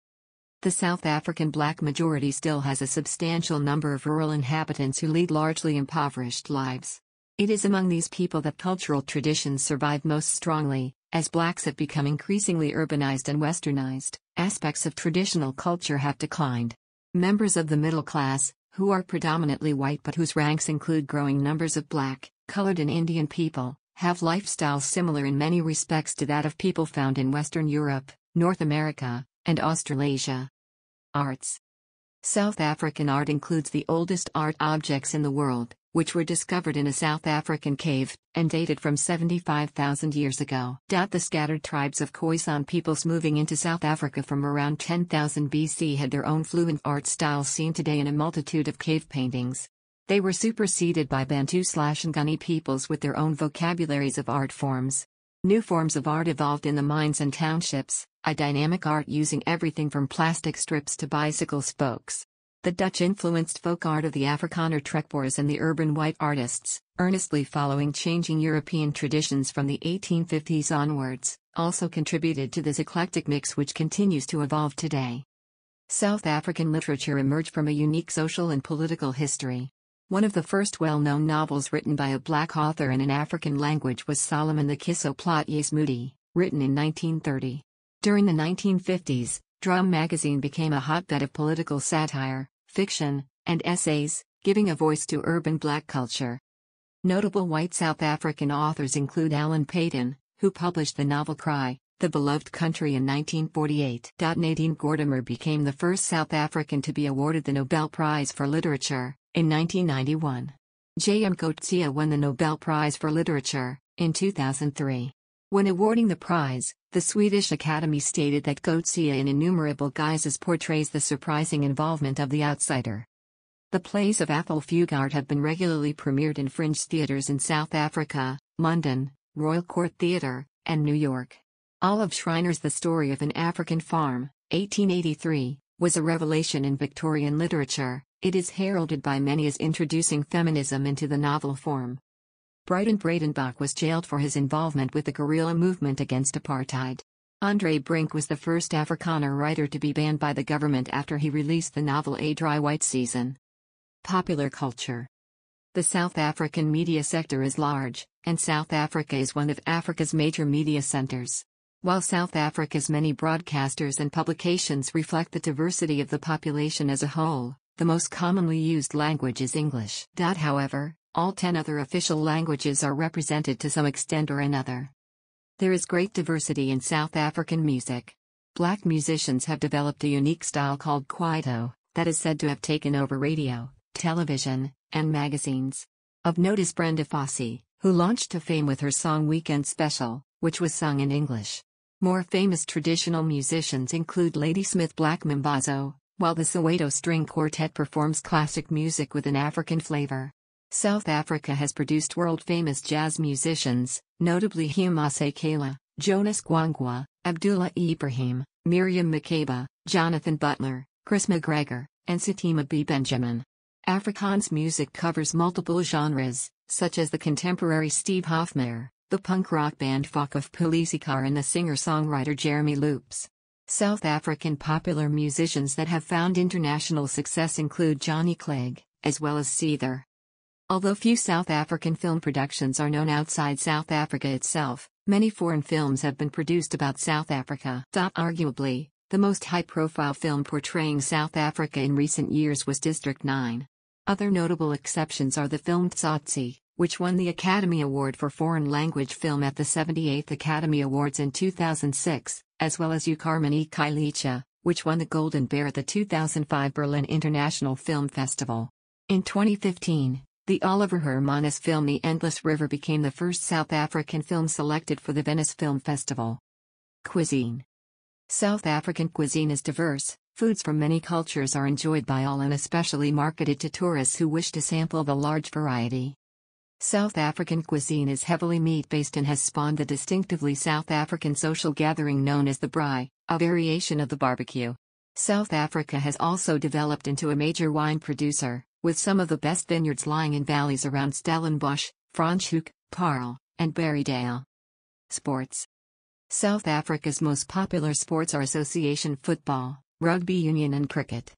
The South African black majority still has a substantial number of rural inhabitants who lead largely impoverished lives. It is among these people that cultural traditions survive most strongly, as blacks have become increasingly urbanized and westernized, aspects of traditional culture have declined. Members of the middle class, who are predominantly white but whose ranks include growing numbers of black, colored, and Indian people, have lifestyles similar in many respects to that of people found in Western Europe, North America, and Australasia. Arts South African art includes the oldest art objects in the world, which were discovered in a South African cave and dated from 75,000 years ago. The scattered tribes of Khoisan peoples moving into South Africa from around 10,000 BC had their own fluent art styles seen today in a multitude of cave paintings. They were superseded by Bantu slash Nguni peoples with their own vocabularies of art forms. New forms of art evolved in the mines and townships, a dynamic art using everything from plastic strips to bicycle spokes. The Dutch influenced folk art of the Afrikaner trekboers and the urban white artists, earnestly following changing European traditions from the 1850s onwards, also contributed to this eclectic mix which continues to evolve today. South African literature emerged from a unique social and political history. One of the first well known novels written by a black author in an African language was Solomon Thekiso Plaatje Mhudi, written in 1930. During the 1950s, Drum magazine became a hotbed of political satire, fiction, and essays, giving a voice to urban black culture. Notable white South African authors include Alan Paton, who published the novel Cry, The Beloved Country in 1948. Nadine Gordimer became the first South African to be awarded the Nobel Prize for Literature, in 1991. J.M. Coetzee won the Nobel Prize for Literature, in 2003. When awarding the prize, the Swedish Academy stated that Coetzee in innumerable guises portrays the surprising involvement of the outsider. The plays of Athol Fugard have been regularly premiered in fringe theatres in South Africa, London, Royal Court Theatre, and New York. Olive Schreiner's The Story of an African Farm, 1883, was a revelation in Victorian literature, it is heralded by many as introducing feminism into the novel form. Breyten Breytenbach was jailed for his involvement with the guerrilla movement against apartheid. Andre Brink was the first Afrikaner writer to be banned by the government after he released the novel A Dry White Season. Popular culture The South African media sector is large, and South Africa is one of Africa's major media centers. While South Africa's many broadcasters and publications reflect the diversity of the population as a whole, the most commonly used language is English. However, all 10 other official languages are represented to some extent or another. There is great diversity in South African music. Black musicians have developed a unique style called kwaito, that is said to have taken over radio, television, and magazines. Of note is Brenda Fassie, who launched to fame with her song Weekend Special, which was sung in English. More famous traditional musicians include Ladysmith Black Mambazo, while the Soweto String Quartet performs classic music with an African flavor. South Africa has produced world-famous jazz musicians, notably Hugh Masekela, Jonas Gwangwa, Abdullah Ibrahim, Miriam Makeba, Jonathan Butler, Chris McGregor, and Sathima Bea Benjamin. Afrikaans music covers multiple genres, such as the contemporary Steve Hofmeyr, the punk rock band Fok of and the singer-songwriter Jeremy Loops. South African popular musicians that have found international success include Johnny Clegg, as well as Seether. Although few South African film productions are known outside South Africa itself, many foreign films have been produced about South Africa. Arguably, the most high profile film portraying South Africa in recent years was District 9. Other notable exceptions are the film Tsotsi, which won the Academy Award for Foreign Language Film at the 78th Academy Awards in 2006, as well as U-Carmen eKhayelitsha, which won the Golden Bear at the 2005 Berlin International Film Festival. In 2015, the Oliver Hermanus film The Endless River became the first South African film selected for the Venice Film Festival. Cuisine South African cuisine is diverse, foods from many cultures are enjoyed by all and especially marketed to tourists who wish to sample the large variety. South African cuisine is heavily meat-based and has spawned the distinctively South African social gathering known as the braai, a variation of the barbecue. South Africa has also developed into a major wine producer, with some of the best vineyards lying in valleys around Stellenbosch, Franschhoek, Paarl, and Barrydale. Sports South Africa's most popular sports are association football, rugby union and cricket.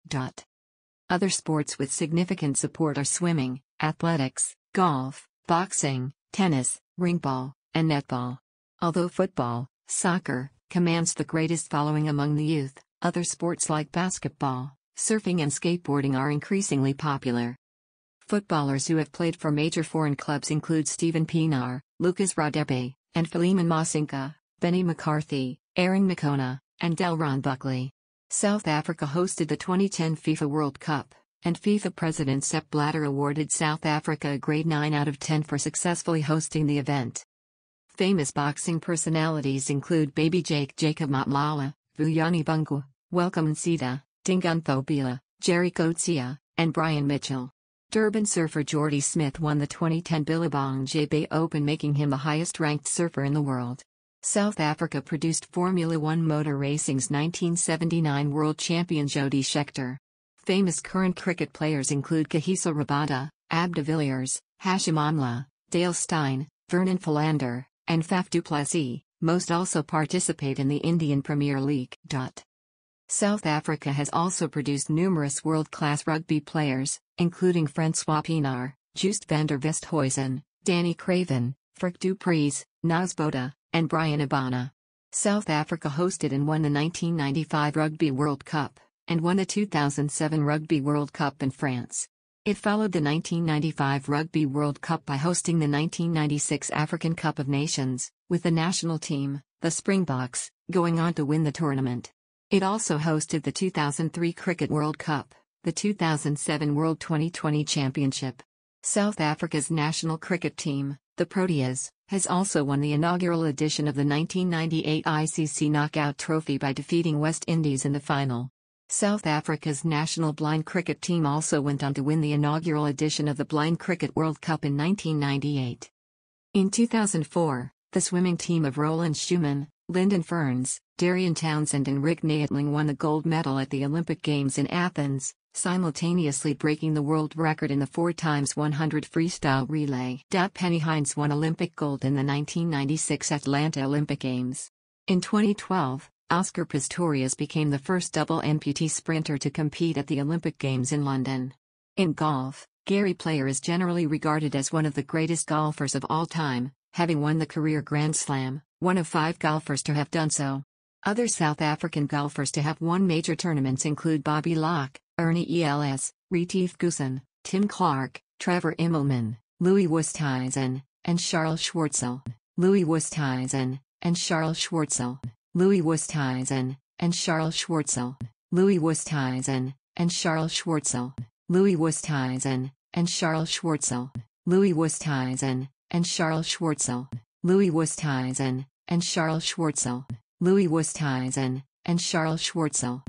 Other sports with significant support are swimming, athletics, golf, boxing, tennis, ringball, and netball. Although football, soccer, commands the greatest following among the youth, other sports like basketball, surfing and skateboarding are increasingly popular. Footballers who have played for major foreign clubs include Steven Pienaar, Lucas Radebe, and Philemon Masinga, Benny McCarthy, Aaron Mokoena, and Delron Buckley. South Africa hosted the 2010 FIFA World Cup, and FIFA President Sepp Blatter awarded South Africa a grade 9 out of 10 for successfully hosting the event. Famous boxing personalities include Baby Jake Jacob Matlala, Vuyani Bungu, Welcome Ncita, Dingaan Thobela, Jerry Coetzee, and Brian Mitchell. Durban surfer Jordy Smith won the 2010 Billabong J Bay Open making him the highest ranked surfer in the world. South Africa produced Formula One motor racing's 1979 world champion Jody Scheckter. Famous current cricket players include Kagiso Rabada, Ab de Villiers, Hashim Amla, Dale Steyn, Vernon Philander, and Faf du Plessis. Most also participate in the Indian Premier League. South Africa has also produced numerous world-class rugby players, including Francois Pienaar, Joost van der Westhuizen, Danie Craven, Frik du Preez, Naas Botha, and Bryan Habana. South Africa hosted and won the 1995 Rugby World Cup, and won the 2007 Rugby World Cup in France. It followed the 1995 Rugby World Cup by hosting the 1996 African Cup of Nations, with the national team, the Springboks, going on to win the tournament. It also hosted the 2003 Cricket World Cup, the 2007 World 2020 Championship. South Africa's national cricket team, the Proteas, has also won the inaugural edition of the 1998 ICC Knockout Trophy by defeating West Indies in the final. South Africa's national blind cricket team also went on to win the inaugural edition of the Blind Cricket World Cup in 1998. In 2004, the swimming team of Roland Schoeman, Lyndon Ferns, Darian Townsend and Ryk Neethling won the gold medal at the Olympic Games in Athens, simultaneously breaking the world record in the 4x100 freestyle relay. Penny Heyns won Olympic gold in the 1996 Atlanta Olympic Games. In 2012, Oscar Pistorius became the first double amputee sprinter to compete at the Olympic Games in London. In golf, Gary Player is generally regarded as one of the greatest golfers of all time, having won the career Grand Slam, one of five golfers to have done so. Other South African golfers to have won major tournaments include Bobby Locke, Ernie Els, Retief Goosen, Tim Clark, Trevor Immelman, Louis Oosthuizen, and Charles Schwartzel. Louis Oosthuizen, and Charles Schwartzel. Louis Oosthuizen, and Charles Schwartzel. Louis Oosthuizen, and Charles Schwartzel. Louis Oosthuizen, and Charles Schwartzel. Louis Oosthuizen, and Charles Schwartzel. Louis Oosthuizen, and Charles Schwartzel. Louis Oosthuizen, and Charles Schwartzel.